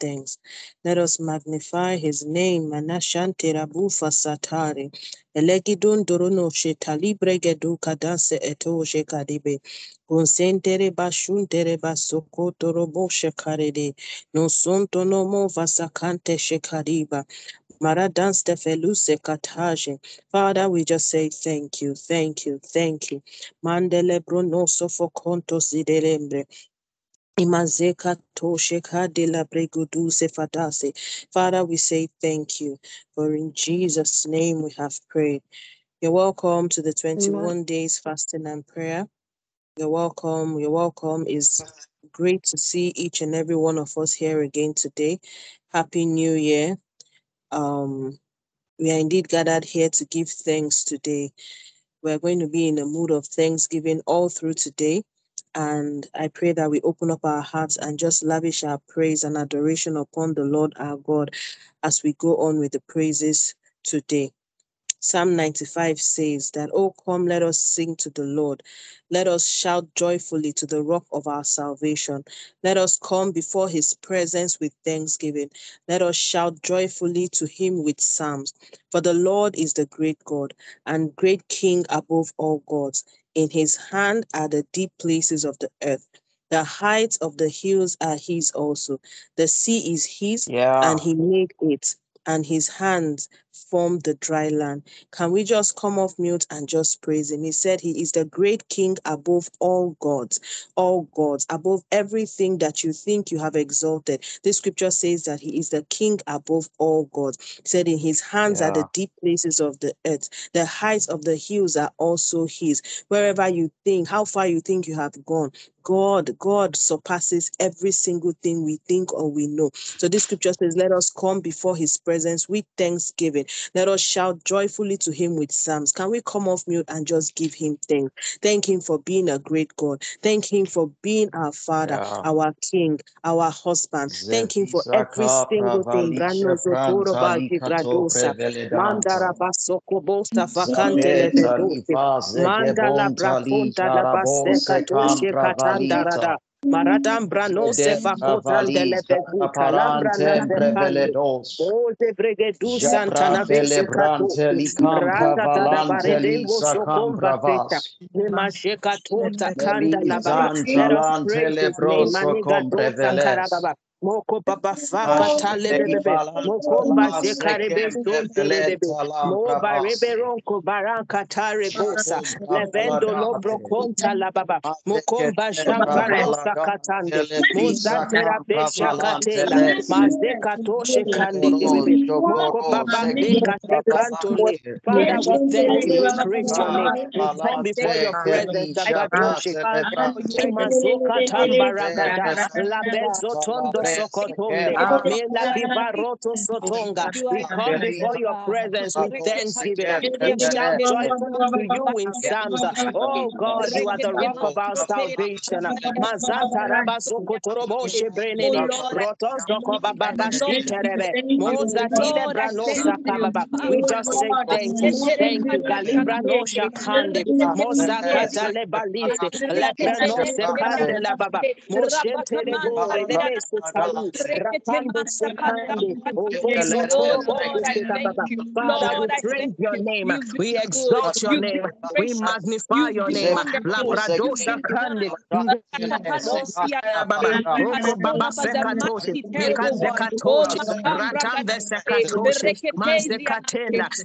thanks. Let us magnify his name. Manashante rabufa satari. Elegidun dorono shetalibre gedu kadase eto shekadibe. Consentere bashuntere basoko torobo shekarede. No sonto no mo vasakante shekariba. Maradan stefeluse kataje. Father, we just say thank you, thank you, thank you. Mandele bruno sofoconto sidelembre. Imazeka tosheka de la. Father, we say thank you, for in Jesus' name we have prayed. You're welcome to the 21 days fasting and prayer. You're welcome. You're welcome. It's great to see each and every one of us here again today. Happy New Year. Um, we are indeed gathered here to give thanks today. We're going to be in a mood of thanksgiving all through today. And I pray that we open up our hearts and just lavish our praise and adoration upon the Lord our God as we go on with the praises today. Psalm 95 says that, Oh, come, let us sing to the Lord. Let us shout joyfully to the rock of our salvation. Let us come before his presence with thanksgiving. Let us shout joyfully to him with psalms. For the Lord is the great God and great King above all gods. In his hand are the deep places of the earth. The heights of the hills are his also. The sea is his, Yeah. and he made it, and his hands formed the dry land. Can we just come off mute and just praise him? He said he is the great king above all gods, all gods, above everything that you think you have exalted. This scripture says that he is the king above all gods. He said in his hands are the deep places of the earth. The heights of the hills are also his. Wherever you think, how far you think you have gone, God, God surpasses every single thing we think or we know. So this scripture says, Let us come before his presence with thanksgiving. Let us shout joyfully to him with psalms. Can we come off mute and just give him thanks? Thank him for being a great God. Thank him for being our Father, Yeah. our King, our husband. Thank him for every single thing. pravalisha Brano zotoro ba prantalikato gigradosa. Mandara basoko bosta fakante Zabeta levedote. liva Mandala zegebonta li braconta da baseka kam doshe katandarada. pravalita. Maradam brano se Zede fakotan de pravalis lebezuta lambra na caparante sekande. preveledos. Oze bregedu santana Japrante vese lebrante katoki. li cam Rata tada pravalante li baredengo sakam sokomba seta. pravas. Tota kanda lababa. Let us Zelizantalante praise name. lebroso Maniga com dota breveles. karababa. Moko papa faka tale Ashte bebebe. valanta Mokomba la zekarebe secem sonte bebe. prevelenta Mo barebe ronko baranka tare bosa. Levendo lo broconta la baba. Mokomba Mazecete jamparesa pravaladante katande. le visa Mozantera cam besha pravalante katela. lese. Mazeka toshe kandi Jocoro. Moko baba sekantole. Father, we thank you. We praise your name. We come before your presence. mi Agadoshe. jabrate lebrante. Tambaragada, la la bezotondo brese che sokotonde, mela gibaroto sotonga. We come before your presence with thanksgiving. We shout joyfully to you in psalms. Oh God, you are the rock of our salvation. Mazanta rabazoko torobo shebrenene, rotos doko bababa shiterebe, mozatile branosa kababa. We just say thank you, thank you. Galibra no shakande, mozakata lebalise, leprano sekande la baba, bore de bese tali, rapando sekande, ovozo torobo koseka baba. Father, we praise your name, we exalt your name, we magnify your name. Labradosa kande, baba, oko baba sekatoshe, mekazekatoshe, ratambe sekatoshe,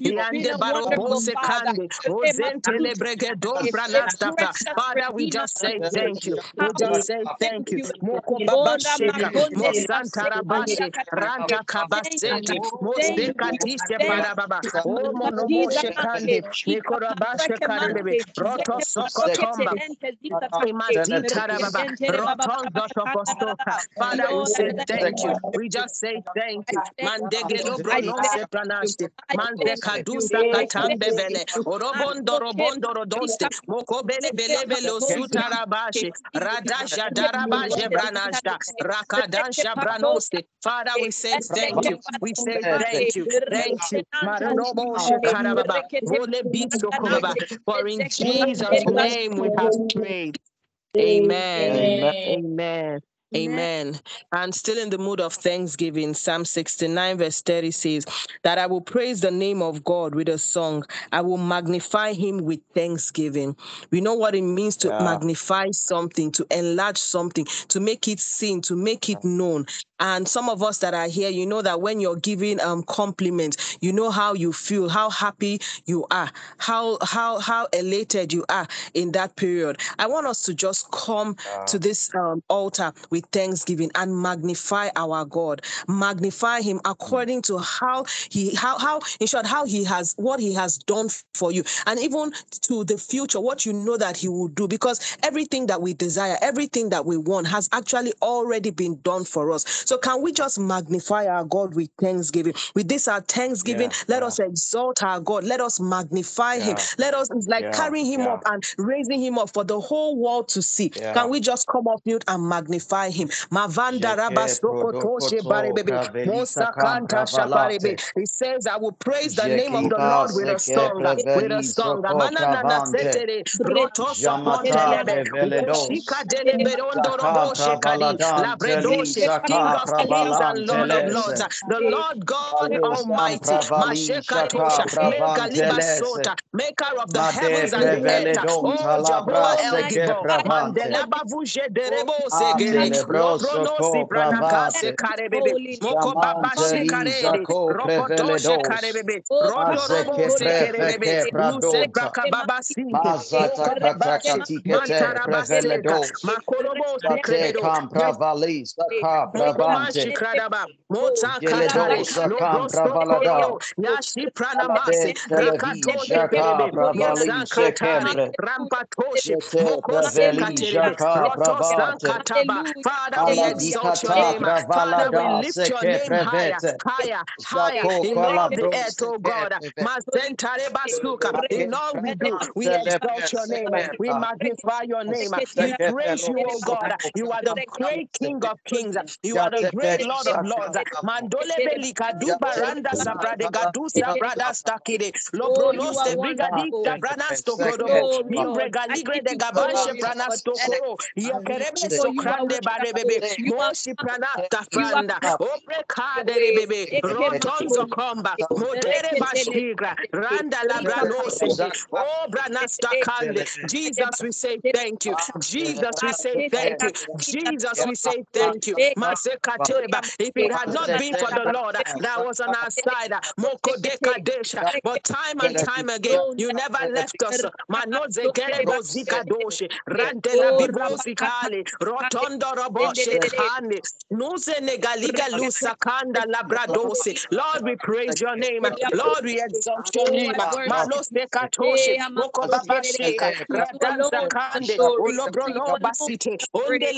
yande barobo sekande, ozentele bregedo branastata. Father, we just say thank you. We just say thank you. Moko baba sheka, mosantara bashe, ranta kabasete, mosekatise parababa, o monomo shekande, mikora bashe roto sokotomba, Imazitarababa, rotonzotokostoka. Father, we say thank you. We just say thank you. Mandegelo brononse pranasti. Mande kadusa katambe vele. Orobondo robondo rodoste. Radaja darabaje branashta. Branoste. Father, we say thank you. We say thank you. Thank you. Maronobo shekarababa. Vole biso kobaba. For in Jesus' name we have prayed. Amen. Amen. Amen. Amen. And still in the mood of thanksgiving, Psalm 69, verse 30 says, That I will praise the name of God with a song. I will magnify him with thanksgiving. We know what it means to Yeah. magnify something, to enlarge something, to make it seen, to make it known. And some of us that are here, you know that when you're giving um compliments, you know how you feel, how happy you are, how how how elated you are in that period. I want us to just come to this um, altar with thanksgiving and magnify our God, magnify Him according to how He how how in short how He has what He has done for you, and even to the future, what you know that He will do, because everything that we desire, everything that we want, has actually already been done for us. So can we just magnify our God with thanksgiving? With this our thanksgiving, Yeah, let yeah. us exalt our God. Let us magnify Him. Let us it's like carrying Him up and raising Him up for the whole world to see. Can we just come off mute and magnify Him? Mavanda raba Jeke sokotoshe prodokoto barebebe. pravelisa Mosakanta shaparebe. kampravalate. He says, I will praise the name of the Lord with a song. With a song. Amana nana pravante. setere. Roto Jamata sokontelebe. preveledos. Woshika deleberondo Zaka robo shekadi. pravaladante li Labredoshe. King saka of kings and Lord of lords. The Lord God Almighty. Masheka tosha. Mega pravante liba lese. sota. Maker of the heavens and the earth. Oh, Jehovah El seke Gibor. pravante. Mandela bavuje derebo A segele. telebroso Lopronosi ko pranakase pravate. karebebe. Moko Jamante babasi li karede. zako Rokotoshe preveledos. karebebe. Rondo robo Mazeke se kerebebe. prefeke Luse pradonta. prakababasinte. Mazata Moko babashi. katakatikete Mantarabaseka. Makorobo se Zate krebedo. Kampravali saka Mokomanshi pravante. kradaba, Mota katare, Jeledosa Lobrosto korodo, kampravalada. Yashi pranamase, Ade televi Brakato de jaka kerebe, pravali Mosan se katale, kempre. Rampatoshe, Jete Mokose preveli katerebe, jaka Roto san pravate. kataba. Father, we exalt your name. Father, we lift your name higher, higher, higher in all the earth, oh God. Mazentare basuka, in all we do, we exalt your name. We seketa. magnify your name. We praise you, pelo oh God. You are the great King of kings. You are the great peli Lord of lords. sakapalo. Mandole belika du Jate baranda sabrade katala gadu sabrada stakide. Lopronos de brigadista branasto kodobo. Imbrega ligre de gabanche pranasto koro. Yekerebe sokrando barebebe. Moshi pranasta franda. Opre de bebe. Rotonzo komba. Modere bashigra. Randa labranose. Oh branasta kande. Jesus, we say thank you. Jesus, we say thank you. Jesus, we say thank you. Masekateba. If it had not been for the Lord that was on our side. But time and time again, you never left us. Manoze gerebo zikadoshe. Randela bibrosi kale. Rotondo kane. Nuze negaliga labradose. Lord, we praise your name. Lord, we exalt your name. Radanza kande. Onde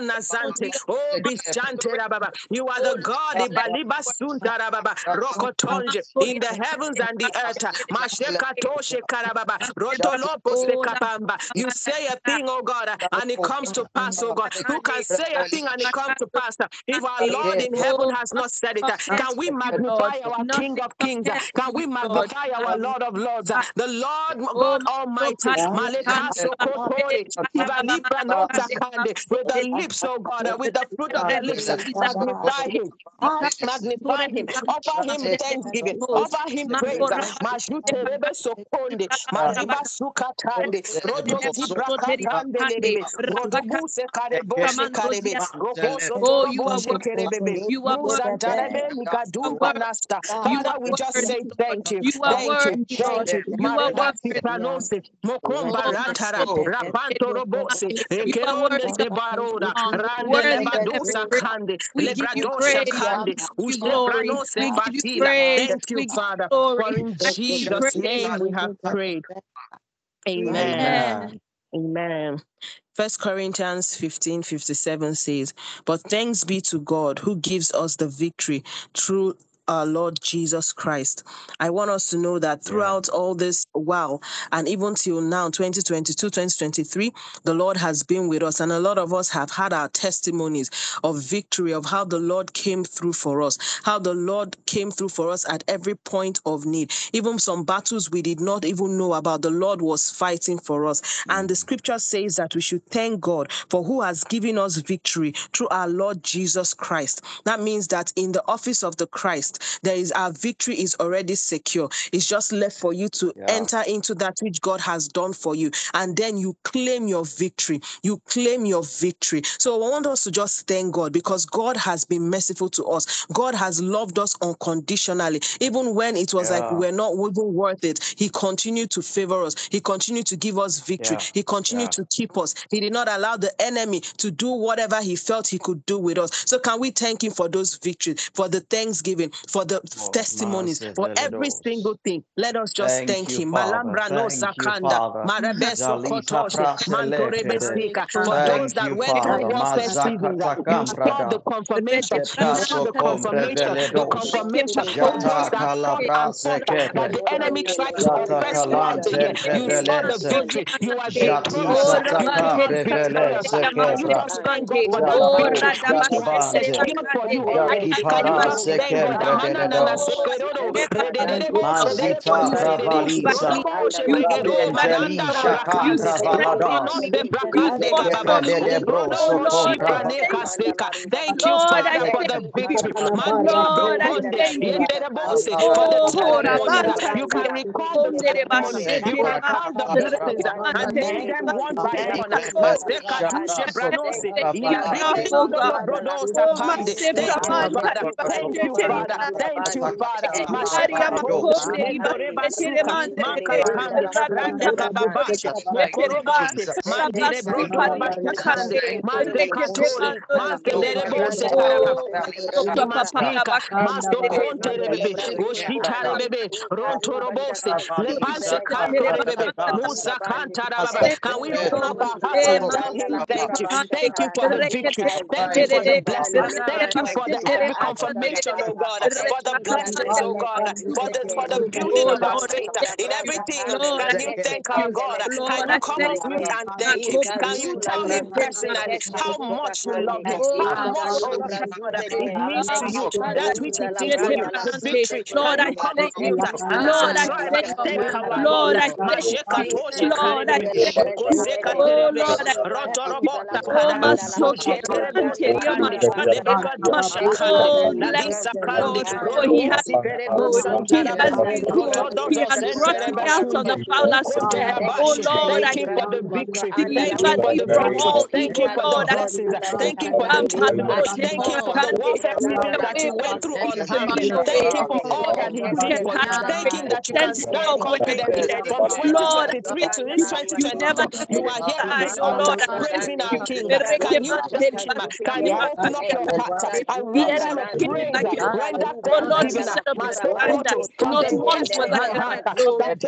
nazante. Oh, bishante rababa. You are the God. Ibaliba sunta rababa. Rokotonje. In the heavens and the earth. Masheka toshe karababa. Rotolopo sekapamba. You say a thing, oh God, and it comes to pass, oh God. Who can say a thing and it comes to pass? If our Lord in heaven has not said it, can we magnify our King of Kings? Can we magnify our Lord of Lords? The Lord God Almighty. Maleka sokotori. Ivali pranota kande. With the lips, oh God, with the fruit of the lips, magnify him. Magnify him, offer him thanksgiving, offer him praise. Majute rebe sokonde, mariba sukatande, roto zibrakatande lebebe, rodobu se karebo se karebe, rokoso torobo se kerebebe, muzantarebe nikadumba nasta. Father, we just say thank you, thank you, thank you. Marega sipranose, mokomba rantara, rapanto robose, ekeronde se baroda, rande lebadosa kande, lebradosha kande, usebranose fatila. Thank you, Father, for in Jesus' name we have prayed. Amen. Amen. Amen. First Corinthians 15 57 says, But thanks be to God who gives us the victory through our Lord Jesus Christ. I want us to know that throughout all this while, and even till now, 2022, 2023, the Lord has been with us. And a lot of us have had our testimonies of victory, of how the Lord came through for us, how the Lord came through for us at every point of need. Even some battles we did not even know about, the Lord was fighting for us. And the mm. scripture says that we should thank God for who has given us victory through our Lord Jesus Christ. That means that in the office of the Christ, there is our victory is already secure. It's just left for you to Yeah. enter into that which God has done for you. And then you claim your victory. You claim your victory. So I want us to just thank God because God has been merciful to us. God has loved us unconditionally. Even when it was like we're not even worth it, He continued to favor us. He continued to give us victory. Yeah. He continued Yeah. to keep us. He did not allow the enemy to do whatever he felt he could do with us. So can we thank him for those victories, for the thanksgiving, for the Oh, testimonies, Master for every single thing? Let us just Thank thank you, him. Malambra no Thank you, sakanda, Father. marabeso kotoshe, praselekede. mantorebesika. For those that you, through Father. warfare seasons, uh, you saw the confirmation. You saw the confirmation, the confirmation of those that thought and thought that, the enemy tried to oppress you and to calante hear. You saw the victory. You are victorious. You out victorious. you kepra. just thank God for that Jata victory which He has jalabante. secured for you already? Jaki Can you just parase thank God that kempre manana veledos. sekerodo rededebo sedebo Mazita sedede pravalisa. rotobo shebregedo Rabenteli mananda shaka brakande pravaladash. lemprono de brakande gababa Kepe de umbrono broso no compra. shiprane kaseka. Thank you, Father, for the victory. Mante brokonde yenderebo for the testimonies. You can recall the. You can count the blessings and name them one by one. Maseka tushe branose, ilabide ndolo brodosa pande. Thank you, Father. Thank you, Father. Thank you, Father. Masheka toshe, indoreba suka, randa kababashe, mokorobose, mandire brodoreba shikande, mazeka tore, mazederebose karaba. Imastika, Masto Conte Rebebe, Oshitare Bebe, Rontorobose, Lepanse Cantere Bebe, Musa Cantara Baba. Can we open up our hearts and tell him thank you? Thank you for the victory. Thank you for the. Thank you for the every confirmation, oh God, for the blessings, oh God, for the for the building of our faith in everything. Can you thank our God? Can you come off mute and thank him? Can you tell him personally how much you love him? How much, oh God, it means to you that which it did for you, the victory. Can you come off mute and subscribe and thank our Lord? Masheka toshe karebebe, okoseka terebe, rotorobota kadaba, ojeterebo sekande, lebeka doshe kande, lalisa kande, rodobo sikerebo santaraba, rotodozo sentereba shunde, ukoterabashe. Thank you for the victory. Thank you for the victory. Thank you for the blessings. Thank you for the. Thank you for the warfare that he went through. Thank you for all that he did for you. Thank him that you can stand confidently from 2023 to this 2024. You are here in this altar praising our King. Can you thank him? Can you open up your heart? And of? Render thanksgiving. Masokoto, from the depths of my heart. That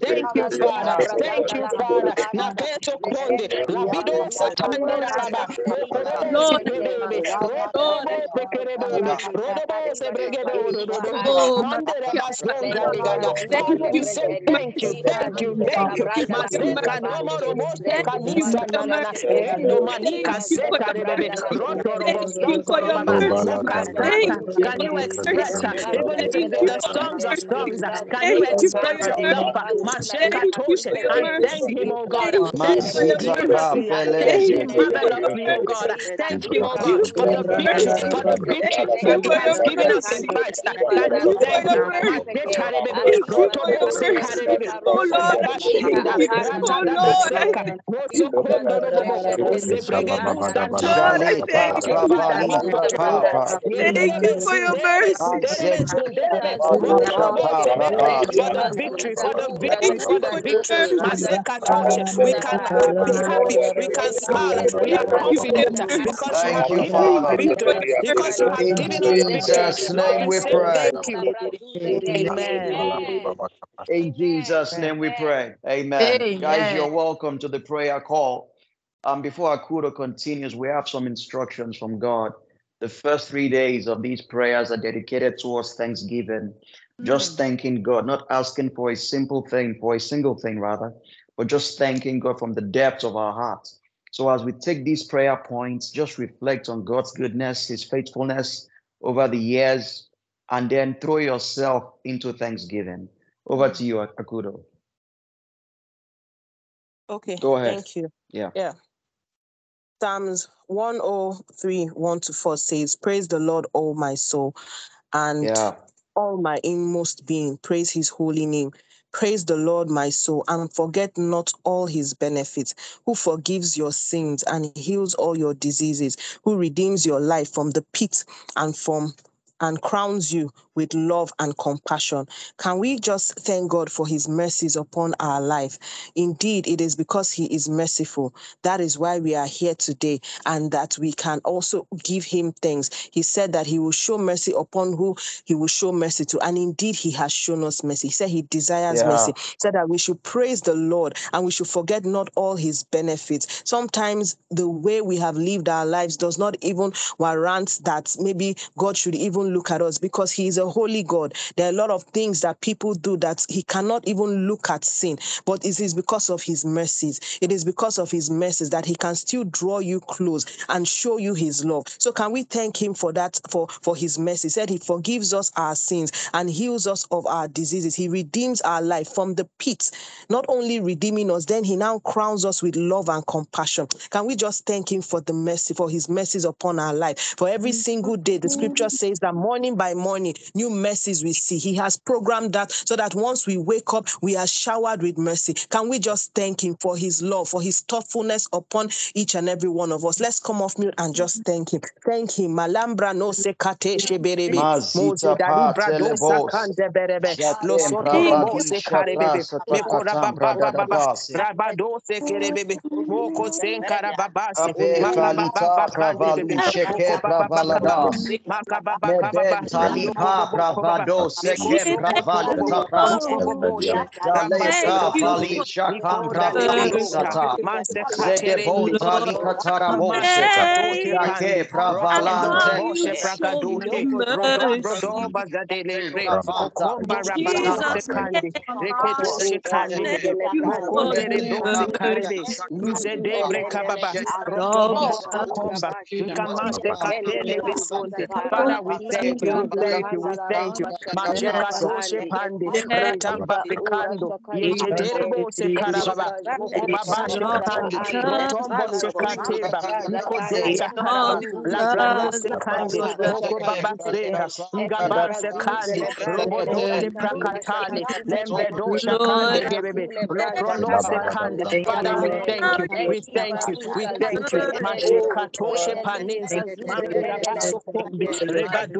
Thank you, Father. Thank you, Father. Napeto konde, labido satande raba, mokorobo sikerebe, rotobo sekerebe, rodobo sebregedo, rodobo, mande raba sondra digaga. Father, we say thank you, thank you, thank you. Maseka nomo romo seka nisa endo manika seka rebebe, roto robo sonto robaba, ukasata. Can you express, uh, even if in the songs of songs, uh, can you express yourself, uh, Masheka Toshe, and thank him, oh God. Thank him Thank him kapelezekete. oh God. Thank you, oh God, for the victory, for the victory that he has given us in Christ. Can you thank him? Masheka rebebe, rotobo seka rebebe, okadaba shinda, ratadaba seka, moso kondo robobo, osebregedu santa. Jalika pravalika papa. Yenderebe sundere, sunderebe, sunderebe, rotorobo Shaka sebebe. prapa. For the victory, for the victory, for the victory. Maseka toshe. We can be happy, we can smile, we are confident because you Thank have you, given us Father. victory, because you have In given us victory. Jesus' Lord, name we we say pray. Amen. In Jesus' name we pray. Amen. Guys, you're welcome to the prayer call. Um, before Akudo continues, we have some instructions from God. The first three days of these prayers are dedicated towards Thanksgiving, just thanking God, not asking for a simple thing, for a single thing rather, but just thanking God from the depths of our hearts. So as we take these prayer points, just reflect on God's goodness, His faithfulness over the years, and then throw yourself into Thanksgiving. Over to you, Akudo. Okay. Go ahead. Thank you. Yeah. Yeah. Psalms 103, 1 to 4 says, Praise the Lord, O my soul, and Yeah. all my inmost being. Praise his holy name. Praise the Lord, my soul, and forget not all his benefits, who forgives your sins and heals all your diseases, who redeems your life from the pit and from and crowns you with love and compassion. Can we just thank God for his mercies upon our life? Indeed, it is because he is merciful. That is why we are here today and that we can also give him thanks. He said that he will show mercy upon who he will show mercy to. And indeed, he has shown us mercy. He said he desires Yeah. mercy. He said that we should praise the Lord and we should forget not all his benefits. Sometimes the way we have lived our lives does not even warrant that maybe God should even look at us because he is a holy God. There are a lot of things that people do that he cannot even look at sin, but it is because of his mercies. It is because of his mercies that he can still draw you close and show you his love. So can we thank him for that, for, for his mercy? He said he forgives us our sins and heals us of our diseases. He redeems our life from the pit, not only redeeming us, then he now crowns us with love and compassion. Can we just thank him for the mercy, for his mercies upon our life? For every single day, the scripture says that morning by morning, new mercies we see. He has programmed that so that once we wake up, we are showered with mercy. Can we just thank him for his love, for his thoughtfulness upon each and every one of us? Let's come off mute and just thank him. Thank him. Malambra no sheberebe. Sakande berebe. Mekora baba baba baba. Rabado. Moko. Maka baba baba Maka baba. Meden talipa pravado sekem pravalita pras. Jaleka vali shakam pravali sata. Zedebon talika tarabose. Pravalante. Father, we thank you, we thank you, we thank you. Macheka toshe pande, ratamba pekando, yecheterebo se karababa, moko baba shekande, rotombo se kateba, niko desa karaba, labrado se kande, moko baba senda, ngaba se kande, robodo se prakatane, lembedo shakande gebebe, leprono se kande. Father, we thank you, we thank you, we thank you. Macheka toshe paneza, makura baso kombi, rebado se kande, rapato se nderebe. Thank you, Father. Ya Masokonda baba, atelebroso ratamba se compra kanto shere, balaseke. yeke sokomba, orobo se terebo se kande, manse kato se Mazite kande rebe, prefelebroso underebe copra se tobe, valish. mantaraba se kanto Jateke rebe, mose preveliza kande rebe pratalase. sunde, uderebe sonta Azete namase kate, kalizo lokroton kopava. sabakande. We Ate thank you, we thank you, we bratelika thank you. pravalish. Naseta reba soka. Jetekele We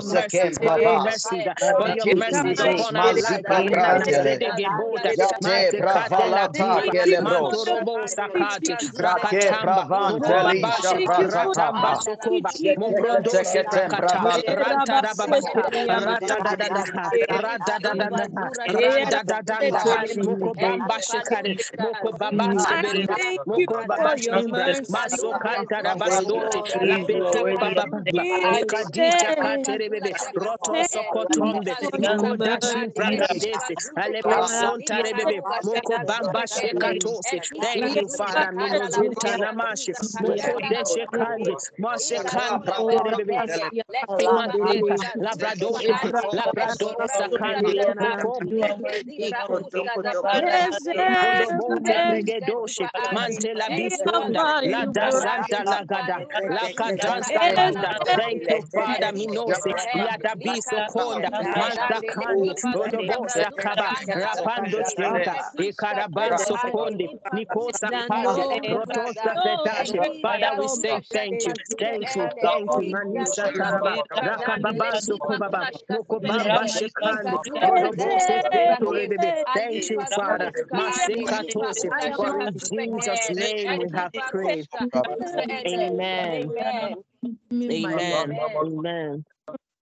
for pradadavo your sekem mercies, for your pravas. mercies, for your Thank you, mercies Jesus. upon our life. Mazika Alina pratele. nasede geboda, Jate masekate la pravalata diva, kelebros. mantorobo sakate, Jake rakatamba, pravante lisha mokobabashe, ratamba pratatapa. sokoba, mombrondo se Jeteketem prakata, praval. ranta da baba, rata da da da, rata da da da, rada da da da, mokobamba shekare, mokobaba seberebe, mokobaba shambra, masokanta da bastote, la beto baba baba, ekadisha katerebebe, roto sokotombe, niko dashin prakadese, alepe sonta rebebe, moko bamba shekatose. Thank you, Father. Minozuta namashi, moko deshe kande, mashe kande rebebe. Imaseka, labradoshe, labradosa kande, moko Rodobonte pregedoshe, mantela bisonda, la dasanta lagada, la cadansta panda. Thank you, Father. Minose, Yadabiso Konda, Mansakandi, Rodobosa Kaba, Rapando Sheka, Ikarabanso Konde, Nikosa Pande, Rotosa Sedashi. Father, we say thank you, thank you, thank you, Manisa Taraba, Rakababaso Kobaba, Mokobamba Shekandi, Rodobose Ketorebe. Thank you, Father, Maseka Tosi, for in Jesus' name we have prayed. Amen. Amen. Amen. Amen.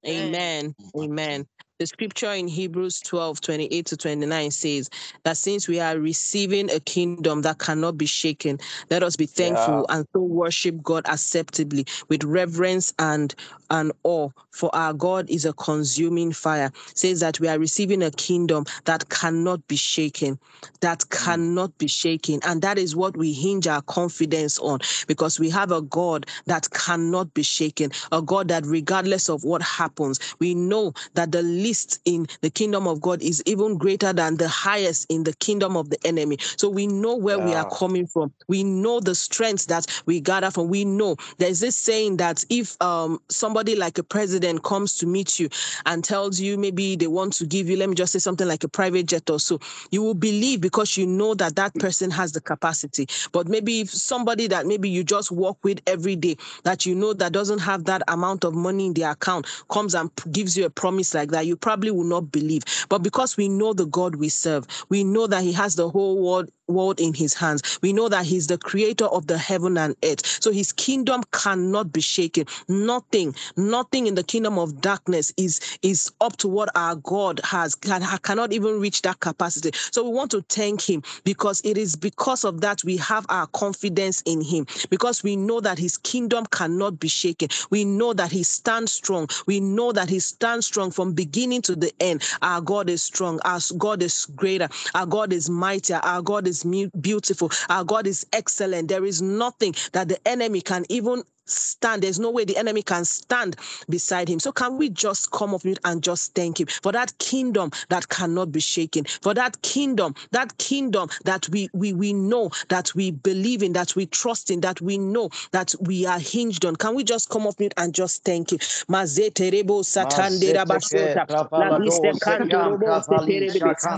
Amen. The scripture in Hebrews 12, 28 to 29 says that since we are receiving a kingdom that cannot be shaken, let us be thankful yeah. and so worship God acceptably with reverence and, and awe. For our God is a consuming fire. says that we are receiving a kingdom that cannot be shaken, that mm. cannot be shaken. And that is what we hinge our confidence on because we have a God that cannot be shaken, a God that regardless of what happens, we know that the least in the kingdom of God is even greater than the highest in the kingdom of the enemy. So we know where yeah. we are coming from. We know the strengths that we gather from. We know there's this saying that if um, somebody like a president comes to meet you and tells you maybe they want to give you, let me just say something like a private jet or so, you will believe because you know that that person has the capacity. But maybe if somebody that maybe you just work with every day that you know that doesn't have that amount of money in their account comes and gives you a promise like that, you probably will not believe. But because we know the God we serve, we know that He has the whole world world in his hands. We know that he's the creator of the heaven and earth. So his kingdom cannot be shaken. Nothing, nothing in the kingdom of darkness is, is up to what our God has, can, cannot even reach that capacity. So we want to thank him because it is because of that we have our confidence in him because we know that his kingdom cannot be shaken. We know that he stands strong. We know that he stands strong from beginning to the end. Our God is strong. Our God is greater. Our God is mightier. Our God is beautiful. Our God is excellent. There is nothing that the enemy can even stand. There's no way the enemy can stand beside him. So can we just come up mute and just thank him for that kingdom that cannot be shaken, for that kingdom, that kingdom that we we we know that we believe in, that we trust in, that we know that we are hinged on. Can we just come up mute and just thank him?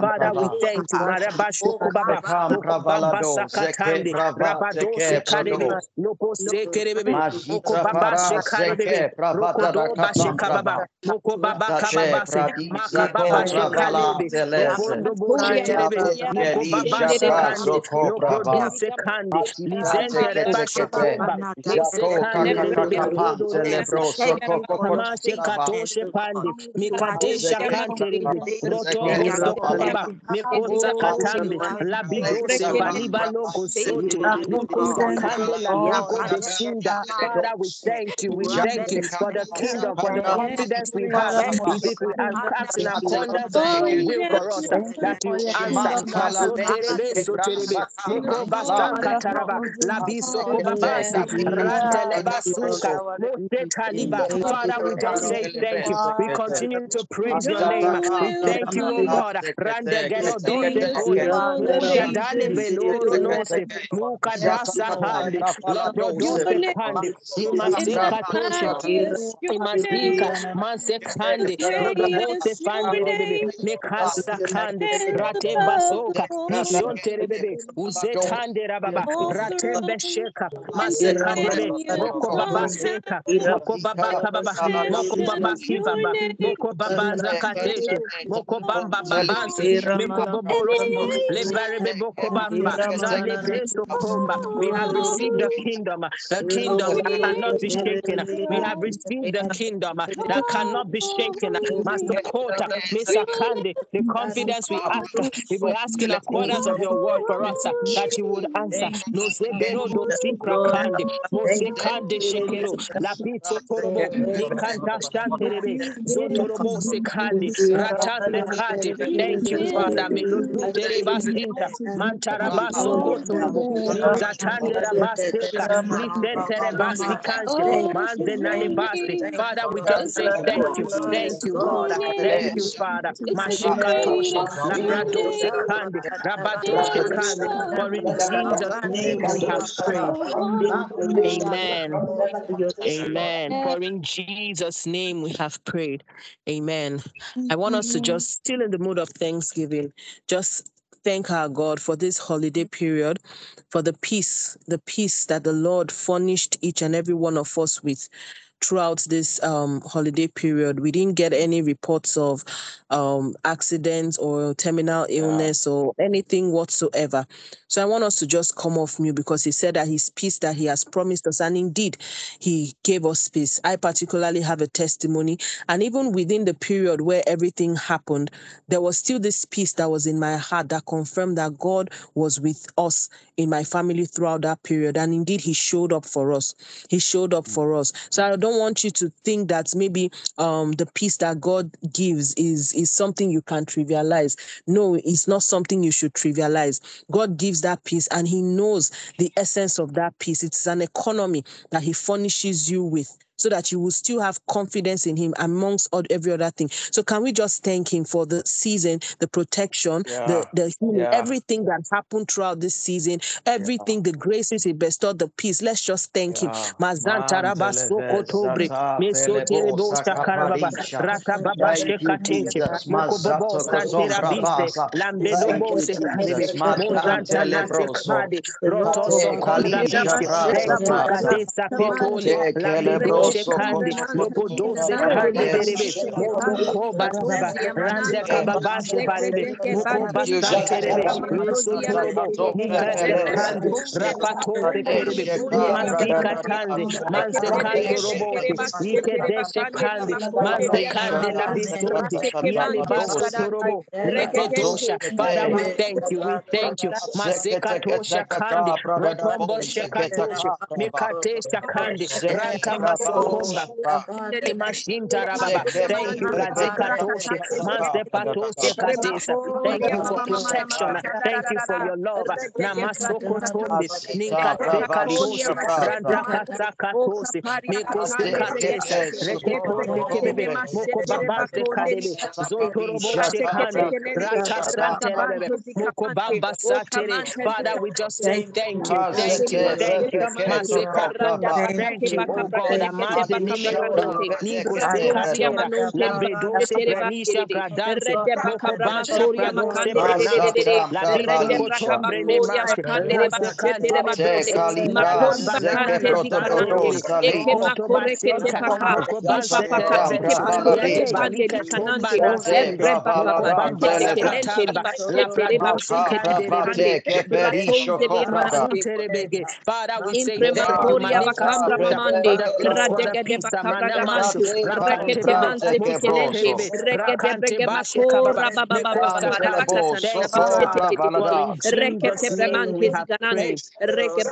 Father, we thank you. Moko baba shekale rokodo bashe kababa moko baba kababa maka baba. Shekale rokondo boshe terebe moko baba shekande rokodo sekande lizente reba shekomba sekande rebe kama shekato shepande mikade shakante rebe roto boso kubaba mikosa katambe labido se baliba logo sote moko sakande la logo besunda Father, we thank you. We thank you for the kingdom, for the confidence we have. Is if we ask in accordance of your will for us, that you answer. Maso terebe, so terebe, moko basta kataraba, labi soko babasa, rantele basuka, mote taliba. Father, we just say thank you. We continue to praise your name. We thank you, God. Rande gelo dose kore, muja dale beloro nose, muka dasa hande, lobro dose pande, Imasika toshe, Imasika, Masekande, Rodobose Fande Mekasa Kande, Ratemba Soka, Nishonte Rebebe, Uzetande Rababa, Ratembe Sheka, Masekande, Moko Baba Seka, Moko Baba Kababa, Moko Baba Kibaba, Moko Baba Zakateshe, Moko Bamba Babanse, Moko Boborombo, Lebarebe Boko Bamba, Zande Komba. We have received the kingdom, the kingdom that cannot be shaken. We have received the kingdom uh, that cannot be shaken. Master Kota, Mr. Kandi, the confidence we ask, uh, if we ask in accordance of your word for us, uh, that you would answer. No sebero do sikra kandi, no sekande shekero, lapito torobo, nikanta shanterebe, zotorobo sekandi, ratate kati. Thank you, Father. Melodu terebasinta, mantarabaso kotorobo, lizatande rabaseka, lisentereba Father, we just say thank you. Thank you, God. Thank you, Father. Mashikatoshe, Labradoshe Kandi, Rabadoshe Kandi. For in Jesus' name we have prayed. Amen. Amen. For in Jesus' name we have prayed. Amen. I want us to just still in the mood of thanksgiving, just thank our God for this holiday period, for the peace, the peace that the Lord furnished each and every one of us with throughout this um, holiday period. We didn't get any reports of um, accidents or terminal illness yeah. or anything whatsoever. So I want us to just come off mute because he said that his peace that he has promised us, and indeed he gave us peace. I particularly have a testimony, and even within the period where everything happened, there was still this peace that was in my heart that confirmed that God was with us in my family throughout that period. And indeed, he showed up for us. He showed up for us. So I don't want you to think that maybe um, the peace that God gives is, is something you can trivialize. No, it's not something you should trivialize. God gives that peace and he knows the essence of that peace. It's an economy that he furnishes you with so that you will still have confidence in him amongst all, every other thing. So can we just thank him for the season, the protection, yeah. the, the healing, yeah. everything that happened throughout this season, everything, yeah. the graces he bestowed, the peace. Let's just thank him. Shekande lobodose kande berebe moko basaba rande kababashe barebe moko basante rebe rusutorobo nikase kande rapato berebe masika kande manse kando robote ike deshe kande manse kande labisonde yali basotorobo reketosha Father we thank you we thank you masika tosha kande rotombo shekatosha mikatesha kande ranka masokomba imashinta rababa thank you gazekatoshe masepatoshe katesa thank you for protection thank you for your love namasokotombe nikatekatoshe radakasakatose mekosekatesha reketose kebebe mokobabase kadebe zotoroboshe kande ratasantelebebe mokobabasatere Father we just say thank you thank you thank you masekaranda thank you oh God amante nimero niko sekatera labredo sebranisha gradanse moko bansha pradose pranase la bidi kotombre ne mashe rase kante labadose makomba kante zikarande ekoto basenta moko banse terebe yate balika tomba nazende moko bambala katamba la pradose keterebe Father, we say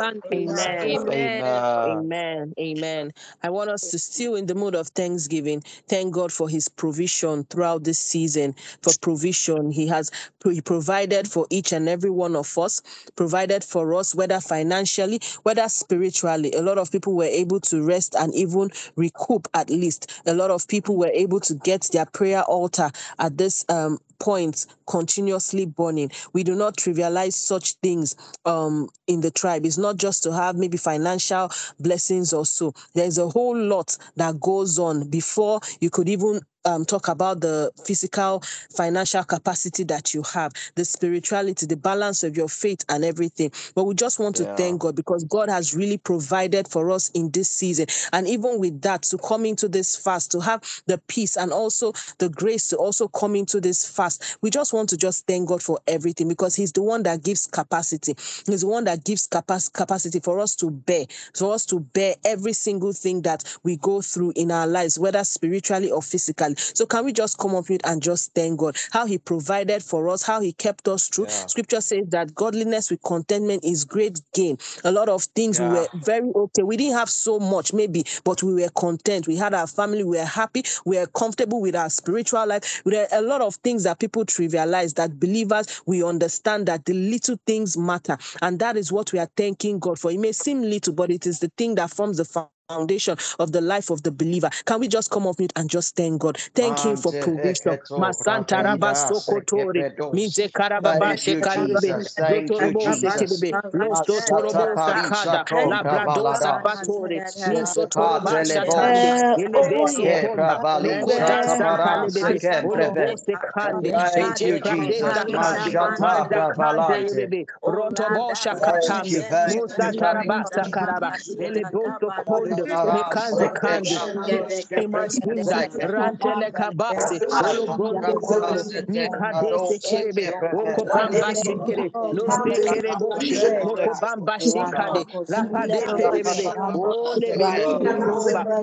thank you, Manika Sota, Amen. Amen. I want us to still in the mood of thanksgiving. Thank God for his provision throughout this season. For provision, he has he provided for each and every one of us, provided for us, whether financially, whether spiritually. A lot of people were able to rest and even recoup at least. A lot of people were able to get their prayer altar at this um, point continuously burning. We do not trivialize such things um, in the tribe. It's not just to have maybe financial blessings or so. There's a whole lot that goes on before you could even um, talk about the physical, financial capacity that you have, the spirituality, the balance of your faith, and everything. But we just want to yeah. thank God because God has really provided for us in this season. And even with that, to come into this fast, to have the peace and also the grace to also come into this fast, we just want to just thank God for everything because He's the one that gives capacity. He's the one that gives capacity for us to bear, for us to bear every single thing that we go through in our lives, whether spiritually or physically. So can we just come up with and just thank God how He provided for us, how He kept us through? Yeah. Scripture says that godliness with contentment is great gain. A lot of things we were very okay. We didn't have so much, maybe, but we were content. We had our family, we were happy, we were comfortable with our spiritual life. There are a lot of things that people trivialize that believers we understand that the little things matter. And that is what we are thanking God for. It may seem little, but it is the thing that forms the foundation of the life of the believer. Can we just come off mute and just thank God? Thank Him for Ante provision. Masanta raba sokotori. Mize karababa oh, Thank you, shekarebe. Jesus. Thank you, Zotorobo Jesus. sekebebe. Losto Masata torobo parisa sakada. Labrado kavaladas. sapatore. Miso toroba Patelebos. shatande. Elebeso Seke komba. pravali Lego da satapara santalebebe. seke preve. Olobo sekande. Thank you, Eje prate Jesus. sakande. Majata Manda kande Rotobo Thank you, shakatambe. thank you, Musa thank tarabasa karaba. Eleboso kondo. Mekanze kande. Emasunda, Rantele Kabase, Olo Bronto Kondo, Kerebe, Oko Bamba Shekere, Loste Kereboshe, Moko Bamba Shekade, Lakadete Rebebe, Ole Belende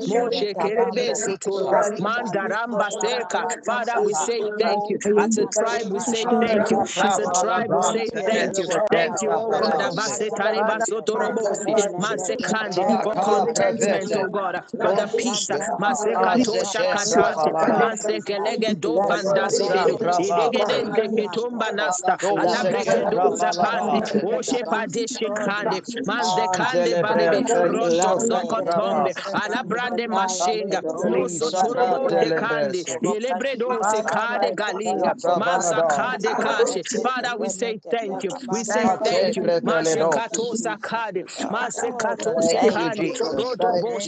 Moshe Kerebe Sotoro, Mandaramba Seka. Father, we say thank you. As a tribe, we say thank you. As a tribe, we say thank you. Thank you, oh God. Abase Tareba Sotorobosi, Mansekande, for oh God, for the peace. Masekato shakatante, mansekelege do bandase dedo, ilegedente ketomba nasta, alabreke do zapande, oshe padeshe kande, manzekande balebe, roto sokotombe, alabrande mashenga, moso torobo dekande, ilebredo sekade galinga, masakade kashe. Father, we say thank you. We say thank you. Mashekato sakade, masekato Thank you, sekade, Jesus. Thank you,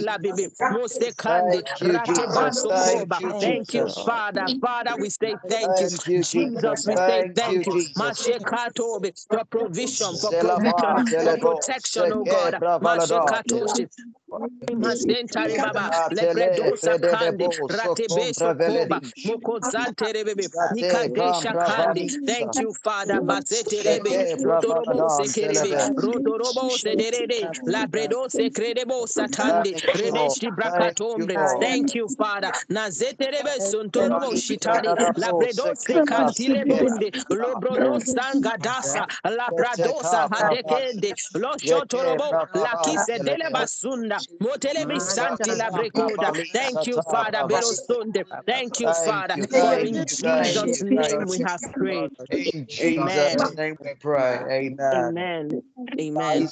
la bibi, mose kande, Thank you, rate Jesus. baso Thank you, Thank you, Jesus. Father. Father, we say thank you. Jesus, we say Thank you, thank you. Jesus. Mashekatobe, for provision, for provision, for protection, oh God. bravaladatia. Mashekatoshi, Masentari baba Atele lebredosa kandi prededebo sokom ratebeso koba preveledish. mokozante rebebe Zate kam nikadesha kandi bravalisa. thank you father bazete rebe Seke rotorobo bravaladam sekerebe telebe. rotorobo sederede labredo sekredebo satandi Thank you, Lord. rebeshi Thank you, brakatombre Lord. thank you father nazete rebe sontorobo shitari Radadabo labredo sekeba sekantile sekeba. bonde lobrono sangadasa labradosa Seteka hadekende bravalisa. Yeke loshotorobo bravalam lakise dele telebe. basunda motele santi la brekoda. Thank you, Father. Berosonde. Thank you, Father. For in Jesus' name we have prayed. In Amen. Jesus' name we pray. Amen. Amen. Amen.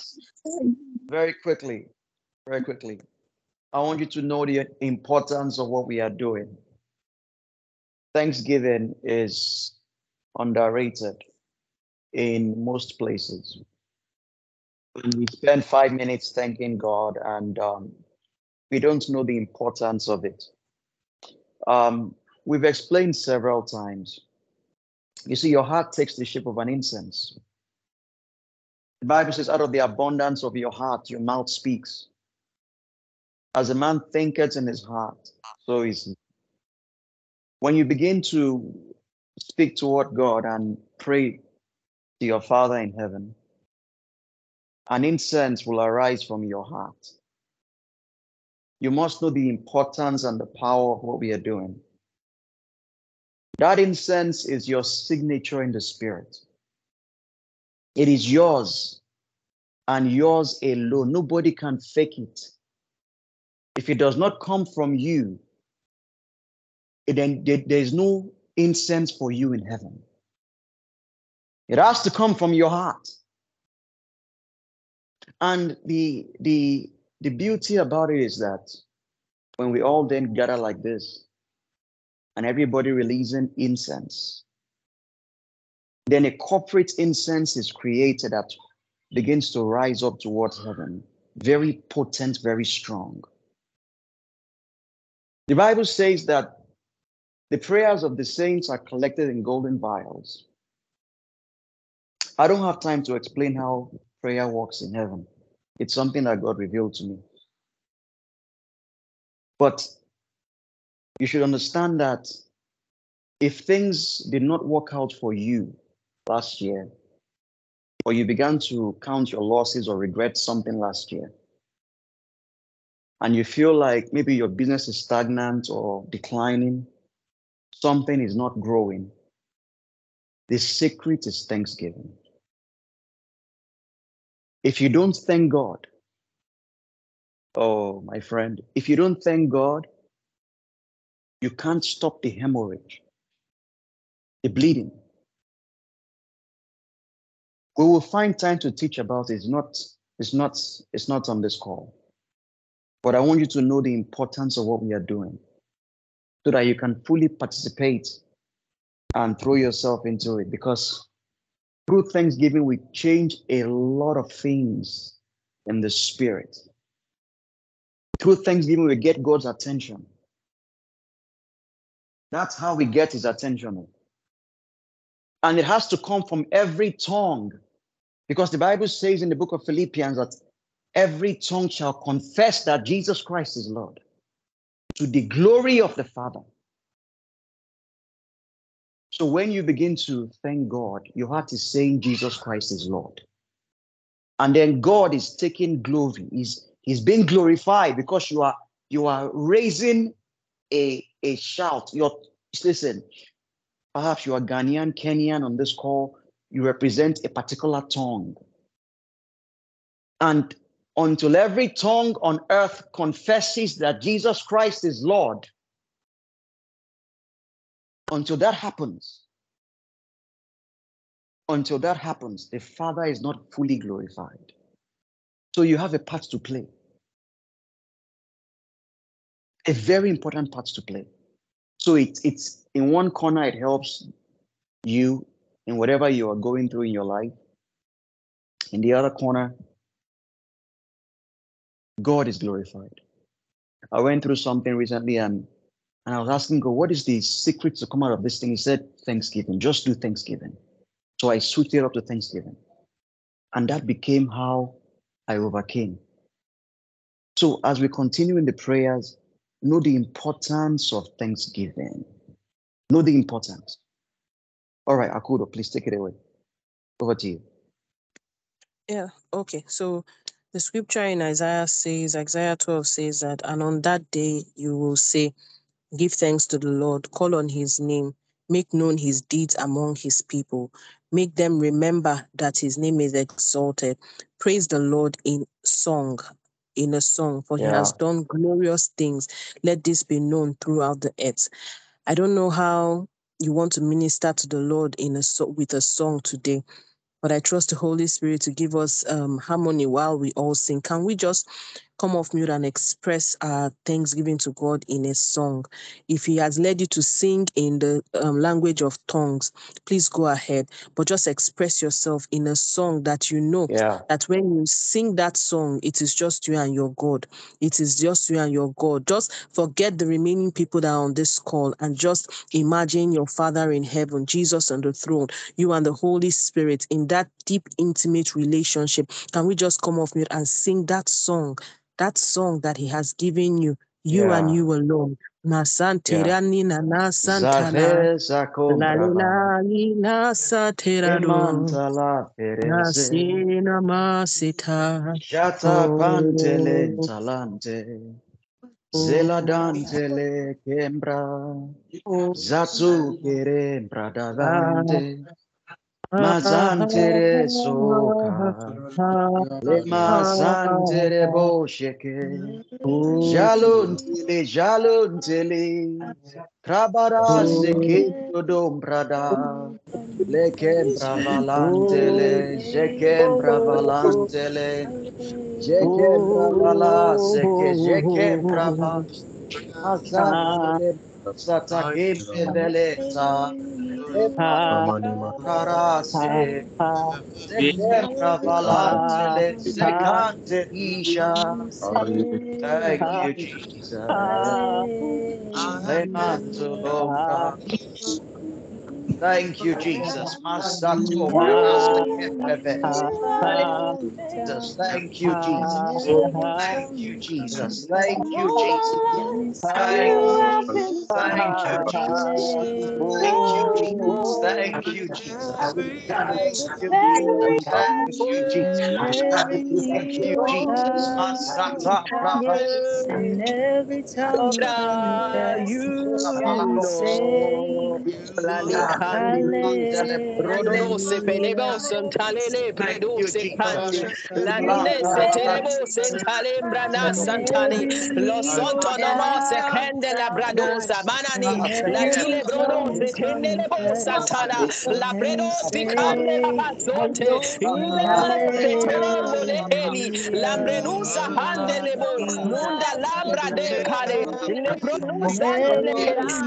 Very quickly, very quickly. I want you to know the importance of what we are doing. Thanksgiving is underrated in most places. We spend five minutes thanking God, and um, we don't know the importance of it. Um, we've explained several times. You see, your heart takes the shape of an incense. The Bible says, out of the abundance of your heart, your mouth speaks. As a man thinketh in his heart, so is he. When you begin to speak toward God and pray to your Father in heaven, an incense will arise from your heart. You must know the importance and the power of what we are doing. That incense is your signature in the spirit. It is yours and yours alone. Nobody can fake it. If it does not come from you, then there's no incense for you in heaven. It has to come from your heart. And the the the beauty about it is that when we all then gather like this, and everybody releasing incense, then a corporate incense is created that begins to rise up towards heaven. Very potent, very strong. The Bible says that the prayers of the saints are collected in golden vials. I don't have time to explain how prayer works in heaven. It's something that God revealed to me. But you should understand that if things did not work out for you last year, or you began to count your losses or regret something last year, and you feel like maybe your business is stagnant or declining, something is not growing, the secret is thanksgiving. If you don't thank God, oh, my friend, if you don't thank God, you can't stop the hemorrhage, the bleeding. We will find time to teach about it. It's not, it's not, it's not on this call. But I want you to know the importance of what we are doing so that you can fully participate and throw yourself into it because through Thanksgiving, we change a lot of things in the spirit. Through Thanksgiving, we get God's attention. That's how we get his attention. And it has to come from every tongue because the Bible says in the book of Philippians that every tongue shall confess that Jesus Christ is Lord to the glory of the Father. So when you begin to thank God, your heart is saying Jesus Christ is Lord. And then God is taking glory. He's, he's being glorified because you are you are raising a, a shout. You're listen, perhaps you are Ghanaian, Kenyan on this call, you represent a particular tongue. And until every tongue on earth confesses that Jesus Christ is Lord, until that happens, until that happens, the Father is not fully glorified. So you have a part to play. A very important part to play. So it, it's in one corner, it helps you in whatever you are going through in your life. In the other corner, God is glorified. I went through something recently and and I was asking God, what is the secret to come out of this thing? He said, Thanksgiving. Just do Thanksgiving. So I switched it up to Thanksgiving. And that became how I overcame. So as we continue in the prayers, know the importance of Thanksgiving. Know the importance. All right, Akudo, please take it away. Over to you. Yeah, okay. So the scripture in Isaiah says, Isaiah 12 says that, and on that day you will say, Give thanks to the Lord, call on his name, make known his deeds among his people, make them remember that his name is exalted. Praise the Lord in song, in a song, for yeah. he has done glorious things. Let this be known throughout the earth. I don't know how you want to minister to the Lord in a so- with a song today, but I trust the Holy Spirit to give us um, harmony while we all sing. Can we just come off mute and express our thanksgiving to God in a song? If He has led you to sing in the um, language of tongues, please go ahead. But just express yourself in a song that you know yeah. that when you sing that song, it is just you and your God. It is just you and your God. Just forget the remaining people that are on this call and just imagine your Father in heaven, Jesus on the throne, you and the Holy Spirit in that deep, intimate relationship. Can we just come off mute and sing that song, that song that He has given you, you Yeah. and you alone? Nasanterani na nasantana. Zaveza La la saterado. Emantala pereze. Nasina masita. Shata pantele Oh, talante. oh, Zeladantele kembra. oh, Zatu kerembra ah, davante. ah, Mazantere soka. Le mazantere bosheke. Jaluntele, jaluntele. Krabara oh, sekindo dombrada. Lekembra oh, valantele, jekembra oh, valantele. Jekembra vala seke, jekembra va. Azantele, satakim beleta. ah, Karase, Zekembra valantele, sekante isha. Thank you, Jesus. Lemantoloka. Thank you, Jesus. Thank you, Jesus. Thank you, Jesus. Thank you, Jesus. Thank you, Jesus. Thank you, Jesus. Thank you, Jesus. Thank you, Jesus. Thank you, Jesus. Thank you, Jesus. Thank you, Jesus. Masata And every confess you say, Rodoro se pelebo Hallelujah. santalele bredo se kande se telebo tongue brana and lo every nomo se kende la brado banani la tile brodo se tenele bo confess la bredo si kande la say, basonte se telendo le heli la brenusa hande lebo munda lambra de kade le And pronusa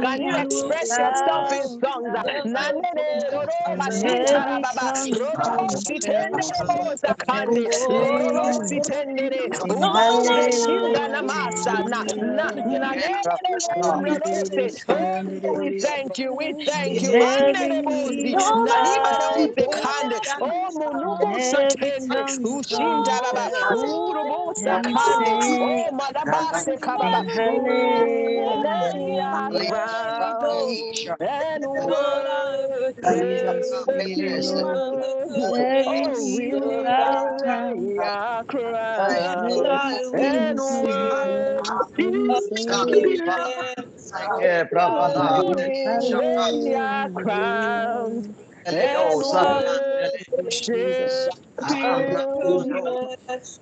can you express yourself in songs? Oh, we thank you, we thank you. every Manere knee bosi will nanimero bow sekande oh and munumo every satende tongue ushinda baba confess urobo and sakande say, madabase kababa Hallelujah Hallelujah. crown and worship you. And every knee we will bow down lay our and crown every tongue and confess worship and you. say, We lay our crowns Hallelujah. and Hallelujah.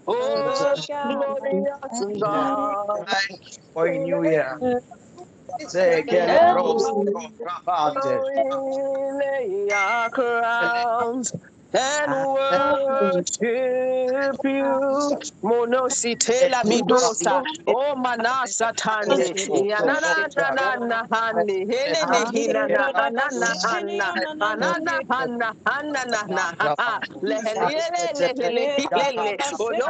worship you. Glorious God. Thank you for a new year. And Sekele broso koprabante. we lay our crowns and worship you. Monositela bidosa. Oh manasa tande. Yanana na na na hande. Helene hinana hanana hanna. Hanana hanna hanna na na ha. Lehelele lehele hilele. No.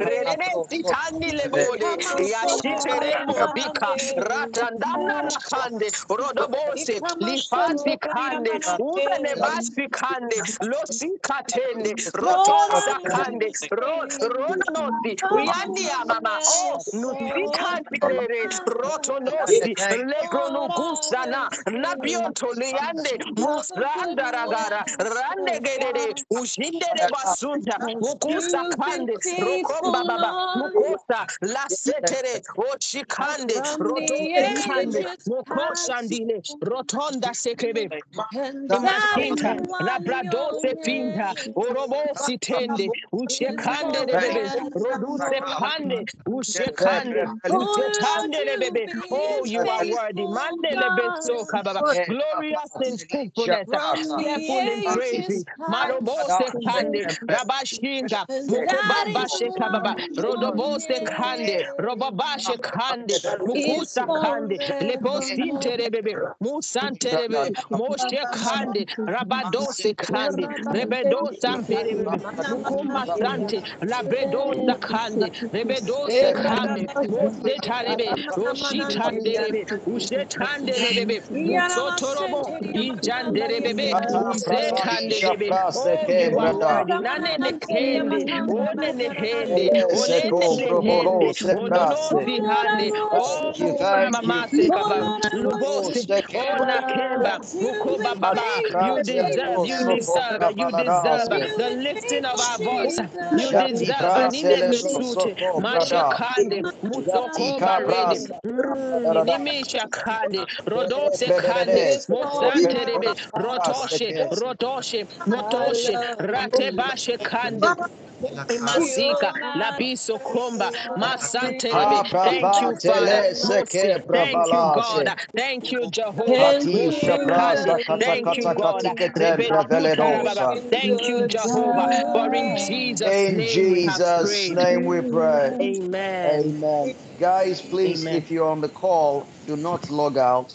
Relene sitandi lebode. Yashitere mobika. Ratandana na kande. Rodobose. Lifasi kande. Ubele basi kande. Losi katende. Rotosa kande. Ro rononosi. Uyandi mama. Oh, nusikante. Rotonosi. Legronugusana. Nabioto liande. Musanda ragara. Rande gedede. Ushindere basunta. Mukusa kande. Rokomba baba. Mukosa. Lasetere. Oshikande. Rodose kande. Mukoshandile. Rotonda sekebe. Imashinta, labradose finta, orobo sitende, ushekande de bebe, roduse kande, ushekande, ushetande de bebe. Oh, you are worthy. Mande lebe so kababa. Glorious in faithfulness, fearful in praises. Marobose kande, rabashinga, mukobaba shekababa, rodobose kande, robabashe kande, mukusa kande, leposinte de bebe, musante bebe, moshe kande, rabadose kande, rebedosa mbere, mukuma sante, labredosa kande, rebedose kande, mose tarebe, oshitanderebe, ushetandelebebe, musotorobo, ijanderebebe, usetandelebe. Oh, you are worthy. Nanene kende, onene hende, onene hende, onono sihande. Oh, oh Thank you, thank you. mama sekaba, lobose, oh nakemba, Lord, mukoba baba. You deserve, you deserve, you deserve the lifting of our voice. You Shati deserve anine brasele broso mesute, kobrada. mashekande, Shati musoko barede, mm, kabras. inimisha kande, rodose kande, Bedede. mosante rebe, rotoshe, rotoshe, motoshe, ratebashe kande. Masika, Labiso Komba, Masanterebe. Thank you, Father. Abrabantele Mercy. seke Thank you, God. Thank you, Jehovah. Pati Musekande. shaprasa kata Thank you, God. katiketem Rebesu tarababa. Thank you, Jehovah. For in Jesus' In name we Jesus' prayed. name we pray. Amen. Amen. Guys, please, Amen. if you're on the call, do not log out.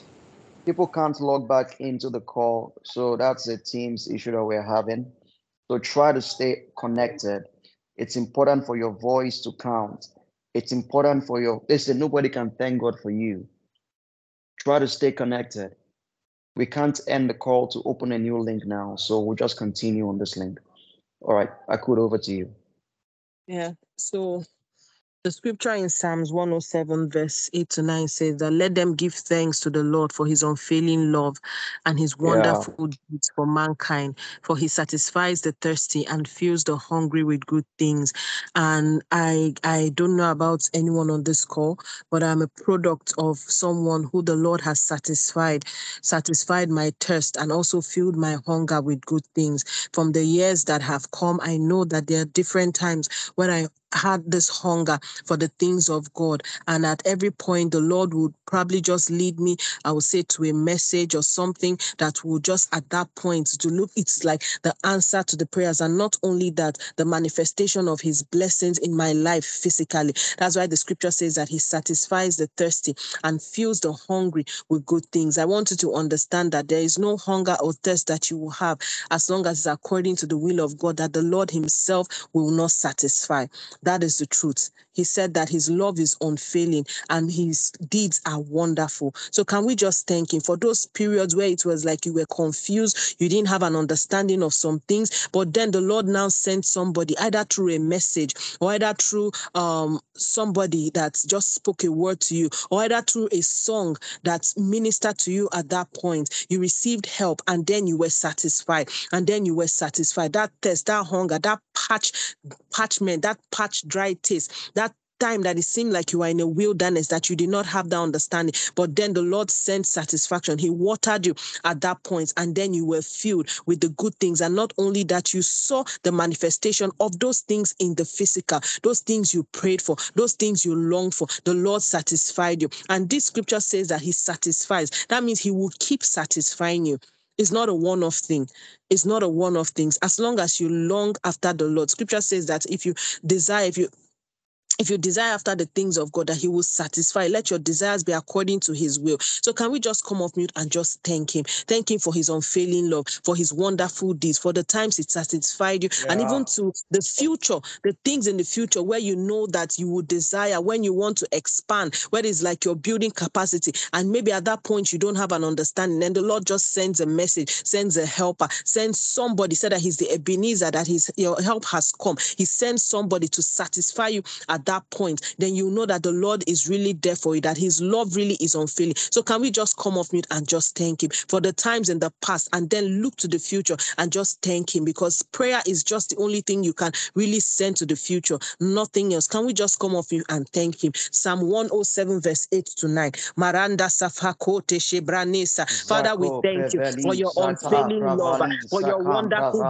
People can't log back into the call. So that's a Teams issue that we're having. So try to stay connected. It's important for your voice to count. It's important for your listen, nobody can thank God for you. Try to stay connected. We can't end the call to open a new link now. So we'll just continue on this link. All right, Akudo over to you. Yeah. So The scripture in Psalms 107, verse 8 to 9 says that let them give thanks to the Lord for his unfailing love and his wonderful deeds for mankind, for he satisfies the thirsty and fills the hungry with good things. And I I don't know about anyone on this call, but I'm a product of someone who the Lord has satisfied, satisfied my thirst and also filled my hunger with good things. From the years that have come, I know that there are different times when I had this hunger for the things of God. And at every point, the Lord would probably just lead me, I would say, to a message or something that will just at that point to look, it's like the answer to the prayers. And not only that, the manifestation of his blessings in my life physically. That's why the scripture says that he satisfies the thirsty and fills the hungry with good things. I want you to understand that there is no hunger or thirst that you will have as long as it's according to the will of God, that the Lord himself will not satisfy. That is the truth. He said that his love is unfailing and his deeds are wonderful. So can we just thank him for those periods where it was like you were confused, you didn't have an understanding of some things, but then the Lord now sent somebody either through a message or either through um somebody that just spoke a word to you or either through a song that ministered to you at that point. You received help and then you were satisfied and then you were satisfied. That thirst, that hunger, that patch, parchment, that parched dry taste, that time that it seemed like you were in a wilderness, that you did not have that understanding. But then the Lord sent satisfaction. He watered you at that point, and then you were filled with the good things. And not only that, you saw the manifestation of those things in the physical, those things you prayed for, those things you longed for. The Lord satisfied you. And this scripture says that He satisfies. That means He will keep satisfying you. It's not a one off thing. It's not a one off thing. As long as you long after the Lord, scripture says that if you desire, if you if you desire after the things of God, that He will satisfy. Let your desires be according to His will. So, can we just come off mute and just thank Him? Thank Him for His unfailing love, for His wonderful deeds, for the times He satisfied you, yeah. and even to the future, the things in the future where you know that you would desire when you want to expand, where it's like you're building capacity, and maybe at that point you don't have an understanding, and the Lord just sends a message, sends a helper, sends somebody, said that He's the Ebenezer, that His your help has come. He sends somebody to satisfy you at that point, then you know that the Lord is really there for you, that his love really is unfailing. So can we just come off mute and just thank him for the times in the past and then look to the future and just thank him because prayer is just the only thing you can really send to the future, nothing else. Can we just come off mute and thank him? Psalm 107, verse 8 to 9. Maranda Safakote Shebranesa. Father, we thank you for your unfailing love, for your wonderful.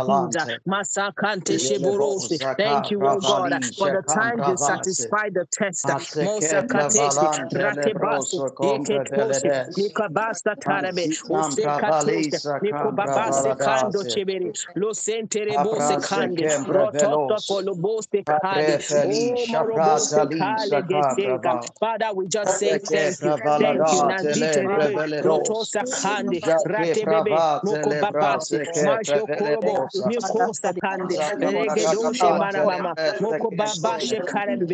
Masakante Sheborose. Thank you, oh God, for the time you satisfy the test. Mosa Kateshi, Ratebasi, Eketose, Nikabasta Tarabe, Ose Katose, Nikobabase Kando Chebere, Losentere Bose Kande, Rototo Polobose Kade, Omorobose oh, Kale Gesega. Father, we just say thank you. Thank you, Nandite, Rotosa Kande, Ratebebe, Mokobabase, Masho Korobo, Mikosa Kande, Regedoshe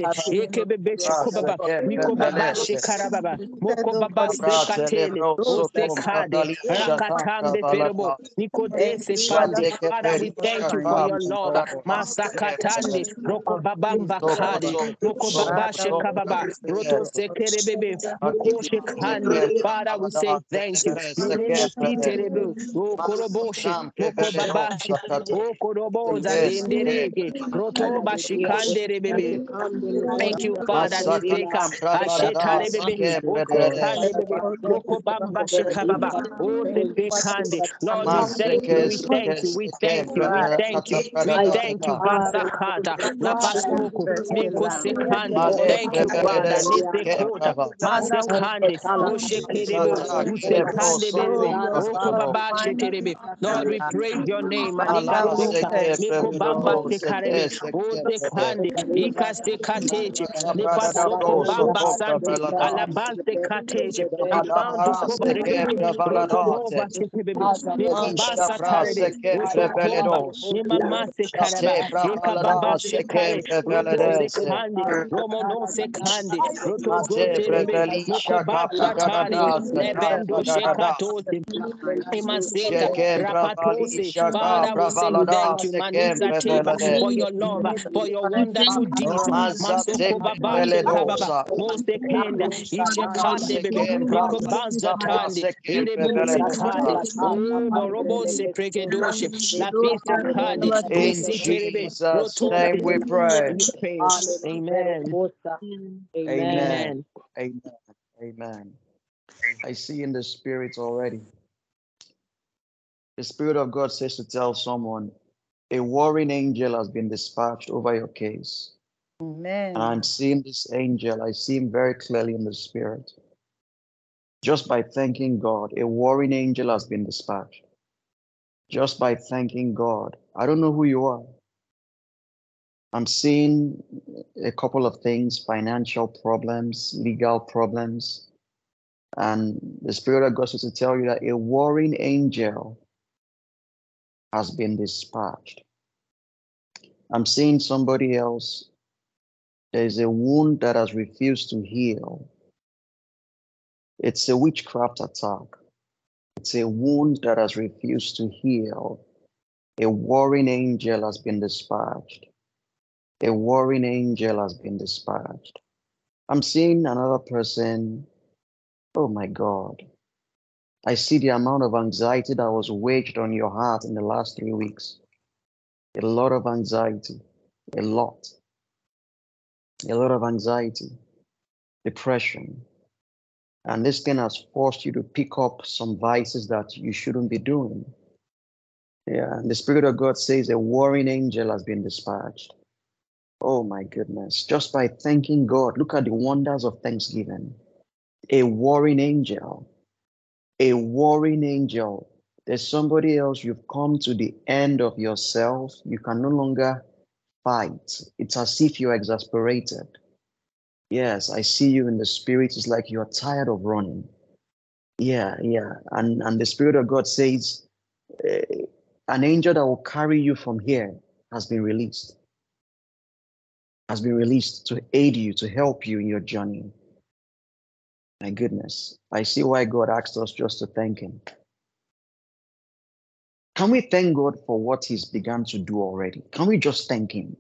Manamama, Mokobabashe Karebe, Ekebebe Shikobaba, Mikobaba Shikarababa, Mokobaba Sekatele, Osekade, Rakatambe Ferebo, Nikodese Pande. Father, we thank you for your love. Masakatande, Rokobabamba Kade, Mokobaba Shikababa, Roto Sekerebebe, Mokoshe Kande. Father, we say thank you. Nene Siterebe, O Koroboshe, Mokobabashi, O Koroboza Denderege, Roto Bashikande Rebebe. Thank you, Father. Niseka, Ashetare Bebe, Okokande Bebe, Mokobamba Shekababa, Osekande. Lord, we thank you, we thank you, we thank you, we thank you, we thank you, Basakata, Lapasmoko, Miko Sekande. Thank you, Father. Nisekota, Masakande, Oshekerebe, Usekande Bebe, Okobaba Sheterebe. Lord, we praise your name. Manika Seka, Miko Bamba Sekarebe, Osekande, Ikaste Kateche, Nepasoko Bamba Sante, Alabante Kateche, Abandu Kobarebe, Rotobova Shekebe, Nekabasa Tarebe, Otokomba, Nemamase Karaba, Ekababa Shekare, Roto Sekande, Romono Sekande, Roto Zoterebe, Nokobasa Tari, Nebendo Shekatose, Emaseta, Rapatose. Father, we say thank you, Manisa Teba, for your love, for your wonderful deeds. Masoko babande kababa. Mose kenda. Isha kande bebe. Miko banza tande. Ere bose kande. Borobo se prekedoshe. La pista kande. In Jesus' name we pray. Amen. Amen. Amen. Amen. I see in the spirit already. The Spirit of God says to tell someone, a warring angel has been dispatched over your case. Amen. And I'm seeing this angel, I see him very clearly in the spirit. Just by thanking God, a warring angel has been dispatched. Just by thanking God. I don't know who you are. I'm seeing a couple of things financial problems, legal problems. And the Spirit of God says to tell you that a warring angel has been dispatched. I'm seeing somebody else. There's a wound that has refused to heal. It's a witchcraft attack. It's a wound that has refused to heal. A warring angel has been dispatched. A warring angel has been dispatched. I'm seeing another person. Oh my God. I see the amount of anxiety that was waged on your heart in the last three weeks. A lot of anxiety, a lot. A lot of anxiety, depression. And this thing has forced you to pick up some vices that you shouldn't be doing. Yeah, and the Spirit of God says a warring angel has been dispatched. Oh my goodness. Just by thanking God, look at the wonders of Thanksgiving. A warring angel a warring angel. There's somebody else, you've come to the end of yourself. You can no longer fight. It's as if you're exasperated. Yes, I see you in the spirit. It's like you're tired of running. Yeah, yeah. And, and the Spirit of God says, uh, an angel that will carry you from here has been released. Has been released to aid you, to help you in your journey. My goodness, I see why God asked us just to thank Him. Can we thank God for what He's begun to do already? Can we just thank Him?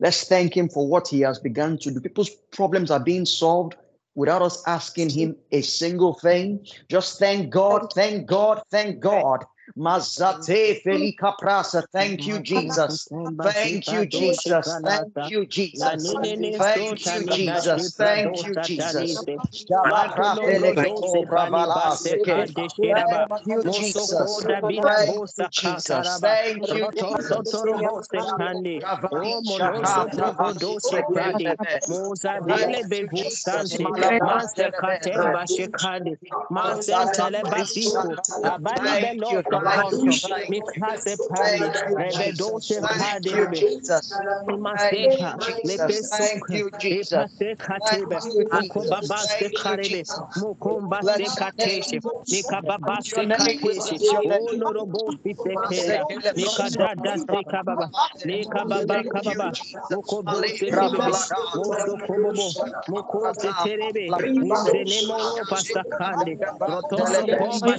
Let's thank Him for what He has begun to do. People's problems are being solved without us asking Him a single thing. Just thank God, thank God, thank God. Mazate Felika Prasa. Thank you, Jesus. Thank you, Jesus. Thank you, Jesus. Thank you, Jesus. Thank you, Jesus. Thank you, Jesus. Thank you, Jesus. Thank you, Mozadele bebustante, master katemba shekade, master telebafiko, abali belo kapanto, mikase pande, rebedose padebe, imaseka, lepesuka, epaseka tebe, mokobabaste karebe, mokombaste kateshe, nikababaste kateshe, o norobosti sekenda, sekababa, nikababa kababa, mokoboste tebebe, moso mokose terebe, inzenemo pasakande, rotoso komba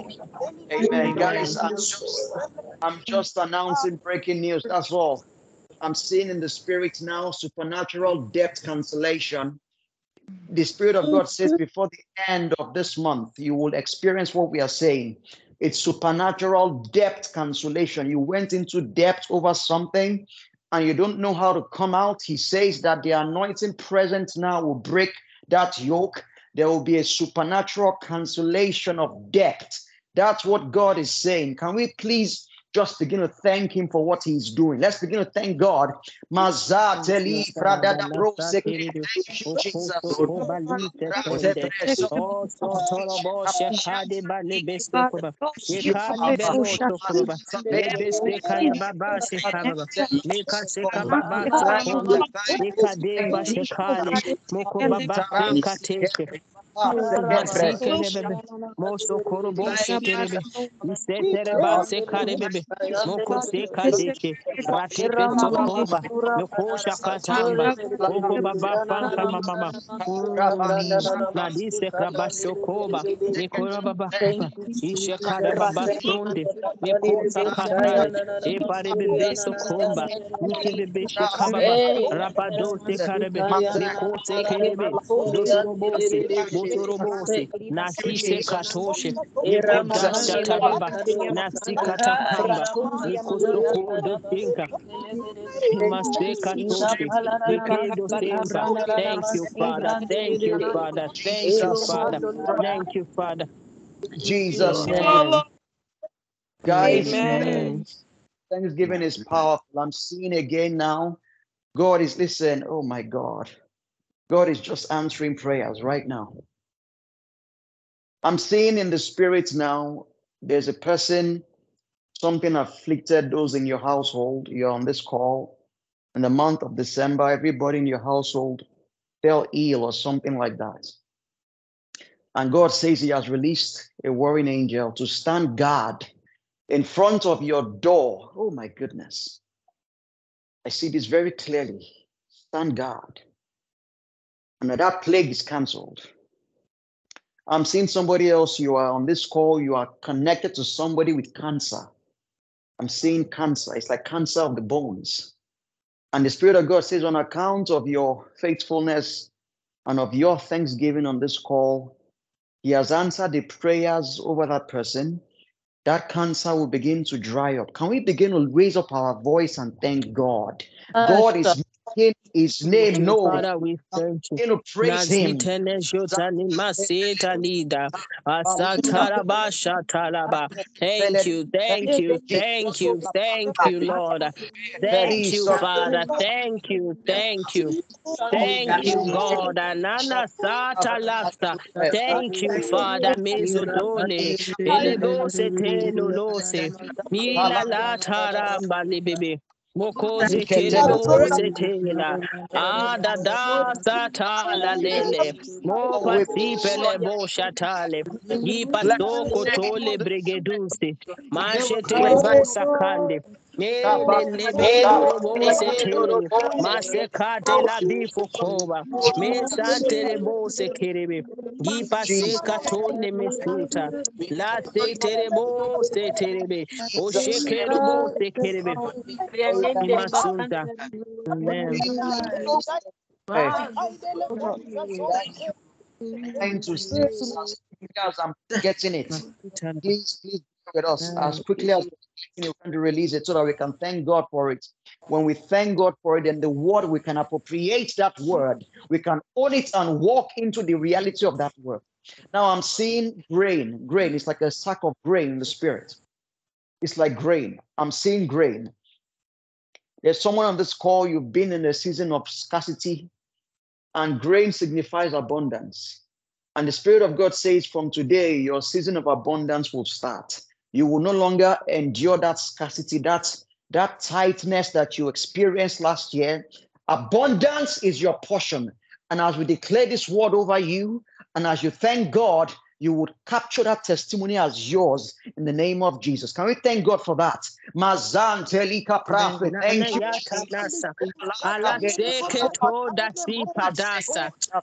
Amen. Guys, I'm just, I'm just announcing breaking news. That's all. I'm seeing in the spirit now supernatural debt cancellation. The Spirit of God says before the end of this month, you will experience what we are saying. It's supernatural debt cancellation. You went into debt over something and you don't know how to come out. He says that the anointing present now will break that yoke. There will be a supernatural cancellation of debt. That's what God is saying. Can we please just begin to thank him for what he's doing. Let's begin to thank God. Mazateli pradada bro you, Jesus. Oh, so torobo shekade ba lebeste koba. Thank you, Yekani bebo Father. tokroba. Lebeste kaya baba shekaba. Leka seka baba sokonda. Leka deba shekale. Moko baba seka teke. Masike bebe. Moso korobo sheterebe. Isetere ba sekare bebe. Moko seka deke. Ratepe sokoba. Loko shakatamba. Oko baba fanka mama. Nadise krabashokoba. Nikora baba. Ishe kada baba sonde. Nikota katale. Epare bebe sokomba. Nike bebe shekababa. Rabado se karebe. Niko se kerebe. Dotorobose. Botorobose. Nahise katoshe. Epeda shatababa. Nasikata kamba. Niko soko dotinka. Maseka toshe. Nikedo semba. Thank you, Father. Thank you, Father. Thank you, Father. Thank you, Father. Jesus. Amen. Guys, Amen. Thanksgiving is powerful. I'm seeing again now. God is listen. Oh my God. God is just answering prayers right now. I'm seeing in the spirit now, there's a person, something afflicted those in your household. You're on this call. In the month of December, everybody in your household fell ill or something like that. And God says He has released a warring angel to stand guard in front of your door. Oh my goodness. I see this very clearly. Stand guard. And that, plague is cancelled. I'm seeing somebody else. You are on this call. You are connected to somebody with cancer. I'm seeing cancer. It's like cancer of the bones. And the Spirit of God says, on account of your faithfulness and of your thanksgiving on this call, He has answered the prayers over that person. That cancer will begin to dry up. Can we begin to raise up our voice and thank God? God is making His name known. Father, we thank you. To praise Him. Nazitene jotani masita nida. Thank you, thank you, thank you, thank you, Lord. Thank you, Father. Thank you, thank you. Thank you, God. Anana sata lasta. Thank you, Father. Mezodole. Elebose tenulose. Mila la taramba libibi. Mokoze telebose tela. Ada da sata la lele. Mo pasi pele bo shatale. Yi pasoko tole bregeduse. Mashe telebo sakande. Mele lebe dorobo se. Masekate la bifo koba. Me sante kerebe. Yi pase mesuta. La se terebe. O kerebe. Imasunta. Amen. Trying to see this as quickly as I'm getting it. Please, please with us as quickly as we're going to release it so that we can thank God for it. When we thank God for it, then the word we can appropriate that word, we can own it and walk into the reality of that word. Now I'm seeing grain. Grain is like a sack of grain in the spirit. It's like grain. I'm seeing grain. There's someone on this call, you've been in a season of scarcity, and grain signifies abundance. And the Spirit of God says, from today, your season of abundance will start. You will no longer endure that scarcity, that, that tightness that you experienced last year. Abundance is your portion. And as we declare this word over you, and as you thank God, you would capture that testimony as yours in the name of Jesus. Can we thank God for that? Mazan telika oh, prafe. Thank you.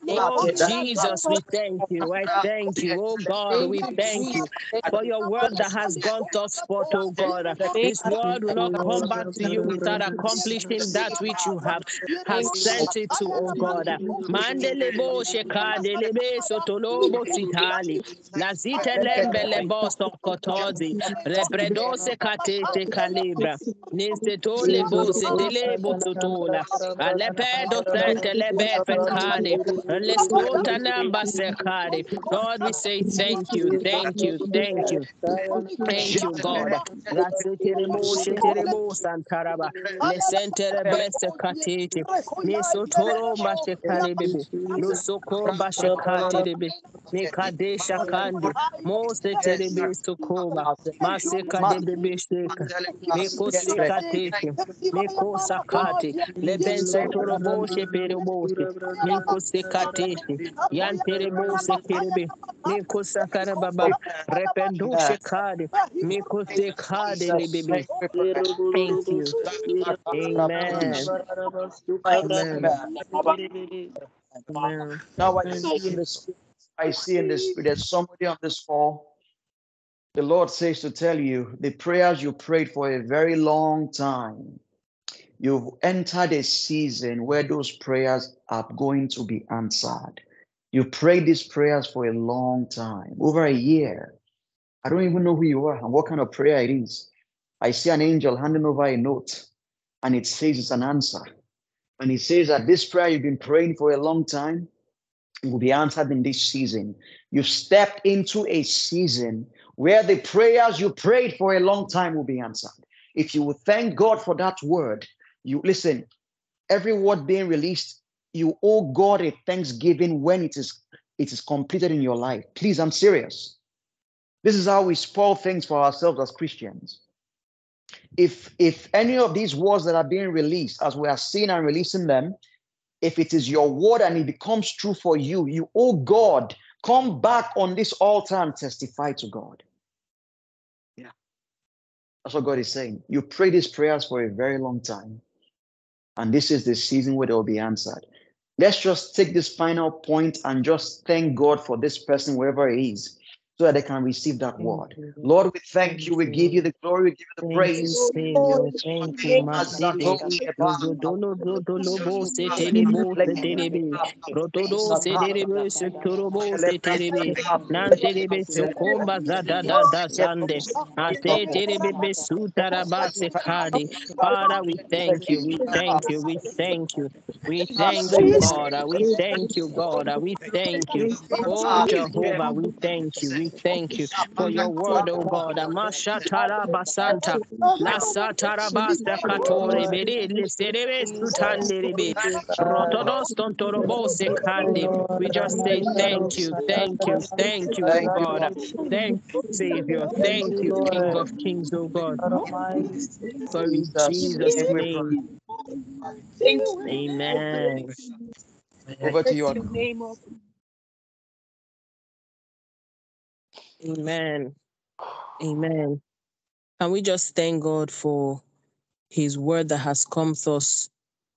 Oh Jesus, we thank you. I thank you. Oh God, we thank you for your word that has gone thus forth, oh God. This word will not come back to you without accomplishing that which you have has sent it to, oh God. Mandelebo shekadelebe sotolobo sitali. Lazite lembe leboso kotozi. Rebredose katete calibra. Niseto lebose delebo tutola. Alepedo sente lebe pecade. Lesota namba secade. Lord, we say thank you, thank you, thank you. Thank you, God. Rasiterebo, sheterebo, santaraba. Lesentere bese katete. Nisotoro mashekare bebe. Lusoko bashekate bebe. Mikadesha kandi. Mose terebe sukoba. Maseka de bebe sheka. Meko sekatete. Meko sakate. Leben sotorobo sheperebo. Miko sekatete. Yanterebo sekerebe. Miko sakarababa. Rependu shekade. Miko sekade libebe. Thank you. Amen. Amen. Amen. Now I see in the I see in the spirit there's somebody on this call. The Lord says to tell you the prayers you prayed for a very long time. You've entered a season where those prayers are going to be answered. You prayed these prayers for a long time, over a year. I don't even know who you are and what kind of prayer it is. I see an angel handing over a note and it says it's an answer. And he says that this prayer you've been praying for a long time will be answered in this season. You've stepped into a season where the prayers you prayed for a long time will be answered. If you will thank God for that word, you listen, every word being released, you owe God a thanksgiving when it is it is completed in your life. Please, I'm serious. This is how we spoil things for ourselves as Christians if if any of these words that are being released as we are seeing and releasing them if it is your word and it becomes true for you you oh god come back on this altar and testify to god. Yeah. That's what god is saying. You pray these prayers for a very long time and this is the season where they'll be answered. Let's just take this final point and just thank god for this person wherever he is so that they can receive that word. Lord, we thank you. We give you the glory. We give you the praise. Thank you. Father, we thank you. We thank you. We thank you. We thank you, God. We thank you, God. Oh, we thank you. Oh, Jehovah, we thank you. We thank you for your word, oh God. Amashatara basanta. Lasatara basta katore bere liserebe sutanderebe. Rotodos tontorobo sekande. We just say thank you, thank you, thank you, Thank you, God. Thank you, Savior. Thank you, King of Kings, oh God. For in Jesus' Jesus' name we name, amen. Over to you. Amen. Amen. Can we just thank God for his word that has come thus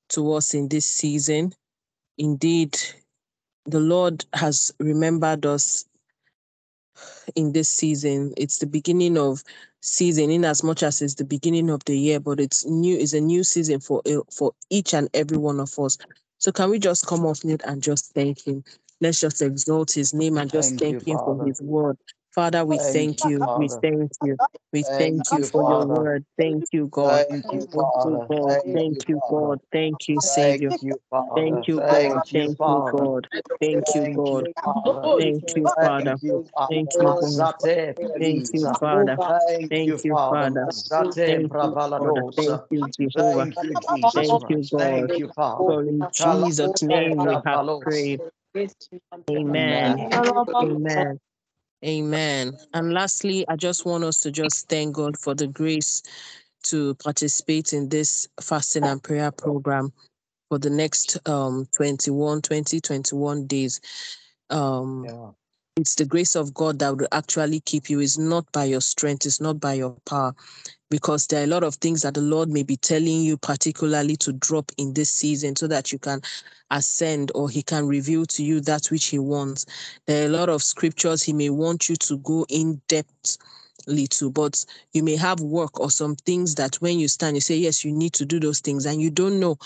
to us in this season? Indeed, the Lord has remembered us in this season. It's the beginning of season in as much as it's the beginning of the year, but it's new, it's a new season for for each and every one of us. So can we just come off mute and just thank him? Let's just exalt his name and just Thank you, thank him for his word. Father, we Thank thank you. We thank you. We Thank thank you for your word. Thank you, God. Thank you, Father. God. Thank you, God. Thank you, Savior. Thank you, God. Thank you, Thank you, Father. God. Thank you, God. Thank you, Father. Thank you, Father. Thank you, God. Thank you, Father. Thank you, Father. Thank you, Father. Thank you, Jehovah. Thank you, Jesus Thank you, Christ. God. Thank you, Father. For in Jesus' name we have prayed. Amen. Amen. Amen. And lastly, I just want us to just thank God for the grace to participate in this fasting and prayer program for the next um 21, 20, 21 days. Um Yeah. it's the grace of God that will actually keep you. It's not by your strength, it's not by your power, because there are a lot of things that the Lord may be telling you, particularly to drop in this season, so that you can ascend or He can reveal to you that which He wants. There are a lot of scriptures He may want you to go in depth to, but you may have work or some things that when you stand, you say, Yes, you need to do those things, and you don't know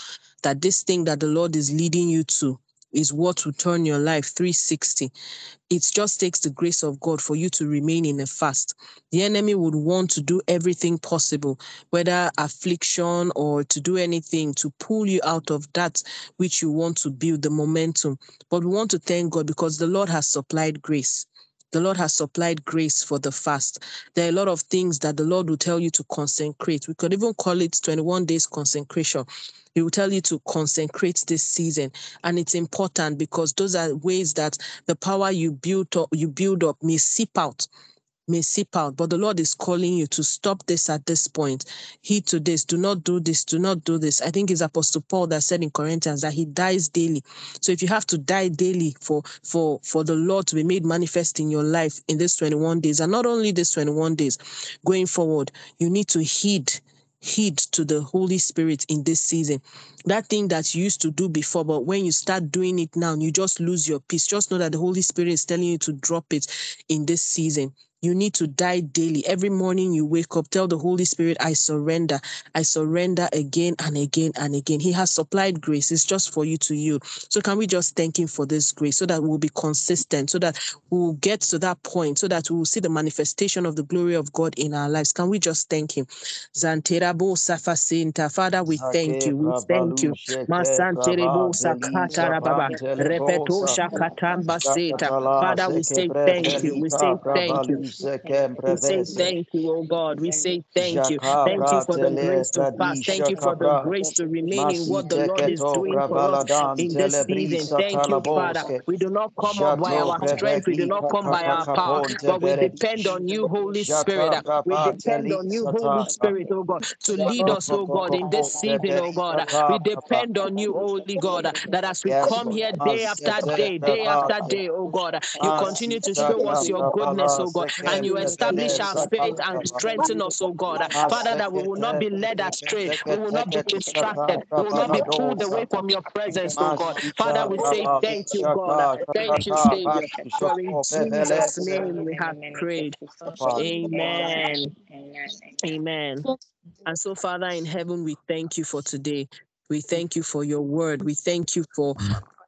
that this thing that the Lord is leading you to is what will turn your life 360 it just takes the grace of God for you to remain in a fast. The enemy would want to do everything possible, whether affliction or to do anything to pull you out of that which you want to build, the momentum. But we want to thank God because the Lord has supplied grace. The Lord has supplied grace for the fast. There are a lot of things that the Lord will tell you to consecrate. We could even call it 21 days consecration. He will tell you to consecrate this season. And it's important because those are ways that the power you build up, you build up may seep out may seep out, but the Lord is calling you to stop this at this point. Heed to this. Do not do this. Do not do this. I think it's Apostle Paul that said in Corinthians that he dies daily. So if you have to die daily for for for the Lord to be made manifest in your life in this 21 days, and not only this 21 days, going forward, you need to heed heed to the Holy Spirit in this season. That thing that you used to do before, but when you start doing it now, you just lose your peace. Just know that the Holy Spirit is telling you to drop it in this season. You need to die daily. Every morning you wake up, tell the Holy Spirit, I surrender. I surrender again and again and again. He has supplied grace. It's just for you to yield. So can we just thank him for this grace so that we'll be consistent, so that we'll get to that point, so that we'll see the manifestation of the glory of God in our lives. Can we just thank him? Father, we thank you. We thank you. Masanterebo Sakata Rababa. Repeto Shakatamba Seta. Father, we say thank you. We say thank you. We say thank you, oh God. We say thank you. Thank you for the grace to fast. Thank you for the grace to remain in what the Lord is doing for us in this season. Thank you, Father. We do not come up by our strength. We do not come by our power, but we depend on you, Holy Spirit. We depend on you, Holy Spirit, oh God, to lead us, oh, oh God, in this season, oh God. We depend on you, Holy God, that as we come here day after day, day after day, oh God, you continue to show us your goodness, oh God, and you establish our faith and strengthen us, oh God. Father, that we will not be led astray, we will not be distracted, we will not be pulled away from your presence, oh God. Father, we say thank you, God. Thank you, Savior. For in Jesus' name we have prayed. Amen. Amen. And so, Father in heaven, we thank you for today. We thank you for your word. We thank you for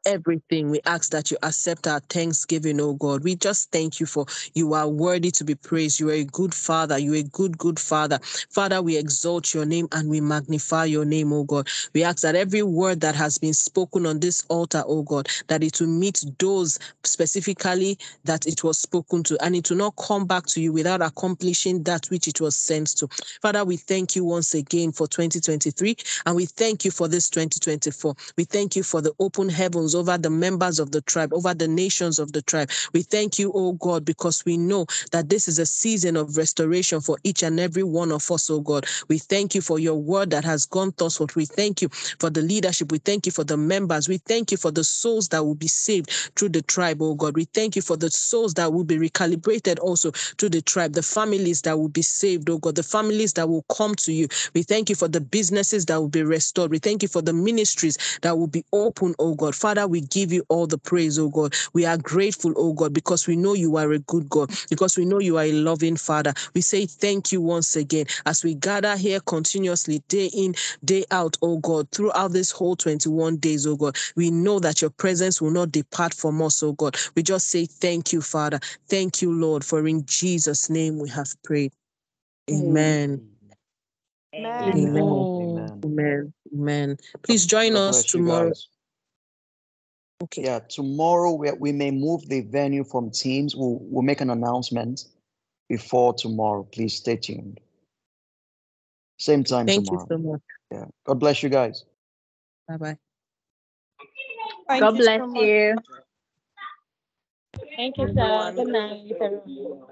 everything. We ask that you accept our thanksgiving, oh God. We just thank you for you are worthy to be praised. You are a good father. You are a good, good father. Father, we exalt your name and we magnify your name, oh God. We ask that every word that has been spoken on this altar, oh God, that it will meet those specifically that it was spoken to, and it will not come back to you without accomplishing that which it was sent to. Father, we thank you once again for 2023, and we thank you for this 2024. We thank you for the open heavens over the members of the tribe, over the nations of the tribe. We thank you, oh God, because we know that this is a season of restoration for each and every one of us, oh God. We thank you for your word that has gone thus forth. We thank you for the leadership. We thank you for the members. We thank you for the souls that will be saved through the tribe, oh God. We thank you for the souls that will be recalibrated also through the tribe, the families that will be saved, oh God, the families that will come to you. We thank you for the businesses that will be restored. We thank you for the ministries that will be open, oh God. Father, we give you all the praise, oh God. We are grateful, oh God, because we know you are a good God, because we know you are a loving Father. We say thank you once again as we gather here continuously, day in, day out, oh God, throughout this whole 21 days, oh God. We know that your presence will not depart from us, oh God. We just say thank you, Father. Thank you, Lord, for in Jesus' name we have prayed. Amen. Amen. Amen. Amen. Amen. Please join God us bless you tomorrow. Guys. Okay. Yeah, tomorrow we, we may move the venue from Teams. We'll, we'll make an announcement before tomorrow. Please stay tuned. Same time Thank tomorrow. you so much. Yeah. God bless you guys. Bye bye. Thank God you bless so you. Thank you, sir. Good night, everyone.